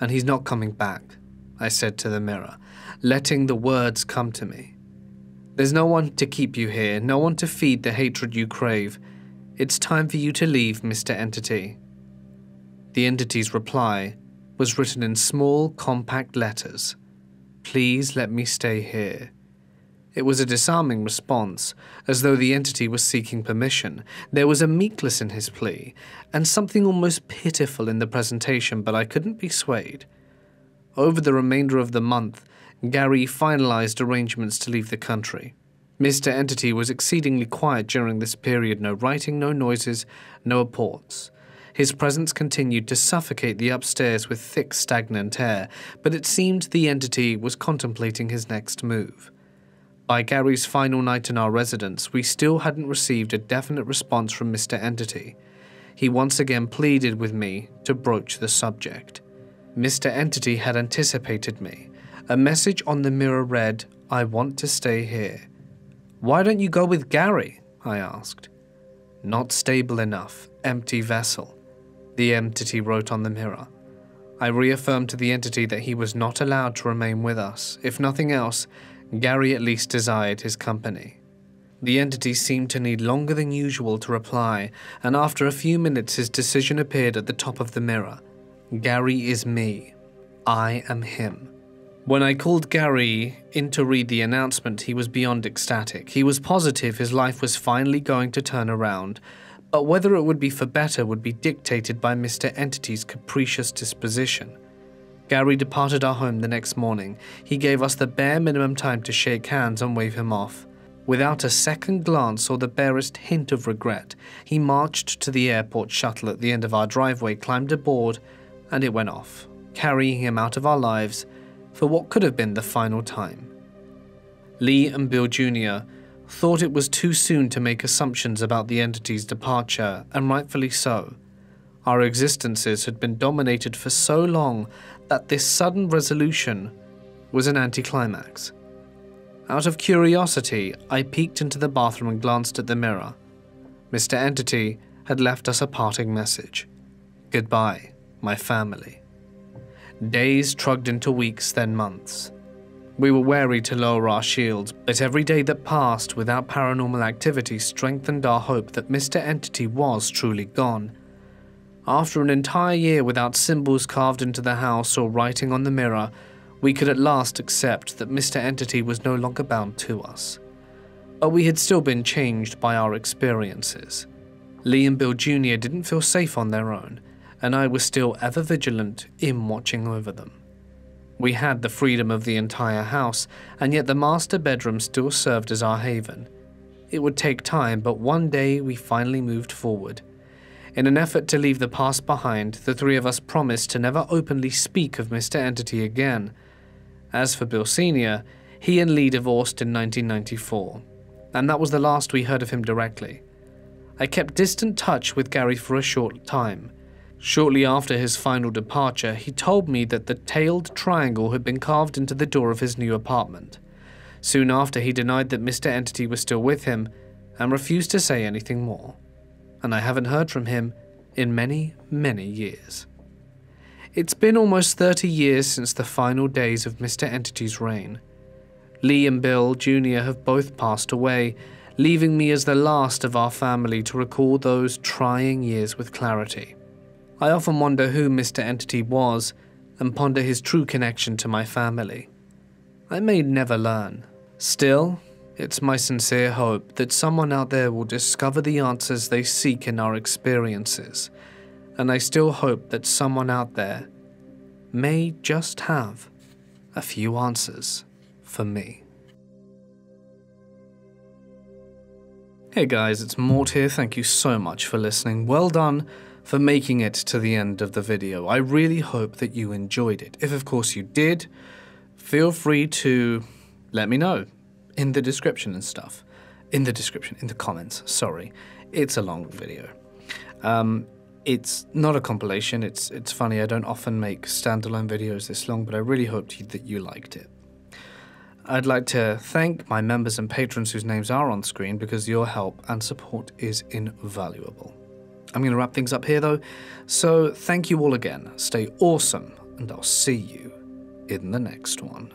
and he's not coming back, I said to the mirror, letting the words come to me. There's no one to keep you here, no one to feed the hatred you crave. It's time for you to leave, Mr. Entity. The entity's reply was written in small, compact letters. Please let me stay here. It was a disarming response, as though the entity was seeking permission. There was a meekness in his plea, and something almost pitiful in the presentation, but I couldn't be swayed. Over the remainder of the month, Gary finalized arrangements to leave the country. Mr. Entity was exceedingly quiet during this period no writing, no noises, no reports. His presence continued to suffocate the upstairs with thick, stagnant air, but it seemed the entity was contemplating his next move. By Gary's final night in our residence, we still hadn't received a definite response from Mr. Entity. He once again pleaded with me to broach the subject. Mr. Entity had anticipated me. A message on the mirror read, I want to stay here. Why don't you go with Gary? I asked. Not stable enough, empty vessel, the entity wrote on the mirror. I reaffirmed to the entity that he was not allowed to remain with us. If nothing else, Gary at least desired his company. The entity seemed to need longer than usual to reply, and after a few minutes his decision appeared at the top of the mirror. Gary is me. I am him. When I called Gary in to read the announcement, he was beyond ecstatic. He was positive his life was finally going to turn around, but whether it would be for better would be dictated by Mr. Entity's capricious disposition. Gary departed our home the next morning. He gave us the bare minimum time to shake hands and wave him off. Without a second glance or the barest hint of regret, he marched to the airport shuttle at the end of our driveway, climbed aboard, and it went off, carrying him out of our lives for what could have been the final time. Lee and Bill Jr. thought it was too soon to make assumptions about the entity's departure, and rightfully so. Our existences had been dominated for so long that this sudden resolution was an anticlimax. Out of curiosity, I peeked into the bathroom and glanced at the mirror. Mr. Entity had left us a parting message. Goodbye, my family. Days trudged into weeks, then months. We were wary to lower our shields, but every day that passed without paranormal activity strengthened our hope that Mr. Entity was truly gone. After an entire year without symbols carved into the house or writing on the mirror, we could at last accept that Mr. Entity was no longer bound to us. But we had still been changed by our experiences. Lee and Bill Jr. didn't feel safe on their own, and I was still ever vigilant in watching over them. We had the freedom of the entire house, and yet the master bedroom still served as our haven. It would take time, but one day we finally moved forward. In an effort to leave the past behind, the three of us promised to never openly speak of Mr. Entity again. As for Bill Sr., he and Lee divorced in 1994, and that was the last we heard of him directly. I kept distant touch with Gary for a short time. Shortly after his final departure, he told me that the tailed triangle had been carved into the door of his new apartment. Soon after, he denied that Mr. Entity was still with him and refused to say anything more and I haven't heard from him in many, many years. It's been almost 30 years since the final days of Mr. Entity's reign. Lee and Bill Jr. have both passed away, leaving me as the last of our family to recall those trying years with clarity. I often wonder who Mr. Entity was and ponder his true connection to my family. I may never learn. Still, it's my sincere hope that someone out there will discover the answers they seek in our experiences, and I still hope that someone out there may just have a few answers for me. Hey guys, it's Mort here. Thank you so much for listening. Well done for making it to the end of the video. I really hope that you enjoyed it. If, of course, you did, feel free to let me know in the description and stuff. In the description, in the comments, sorry. It's a long video. Um, it's not a compilation, it's, it's funny, I don't often make standalone videos this long, but I really hoped that you liked it. I'd like to thank my members and patrons whose names are on screen because your help and support is invaluable. I'm going to wrap things up here though, so thank you all again, stay awesome, and I'll see you in the next one.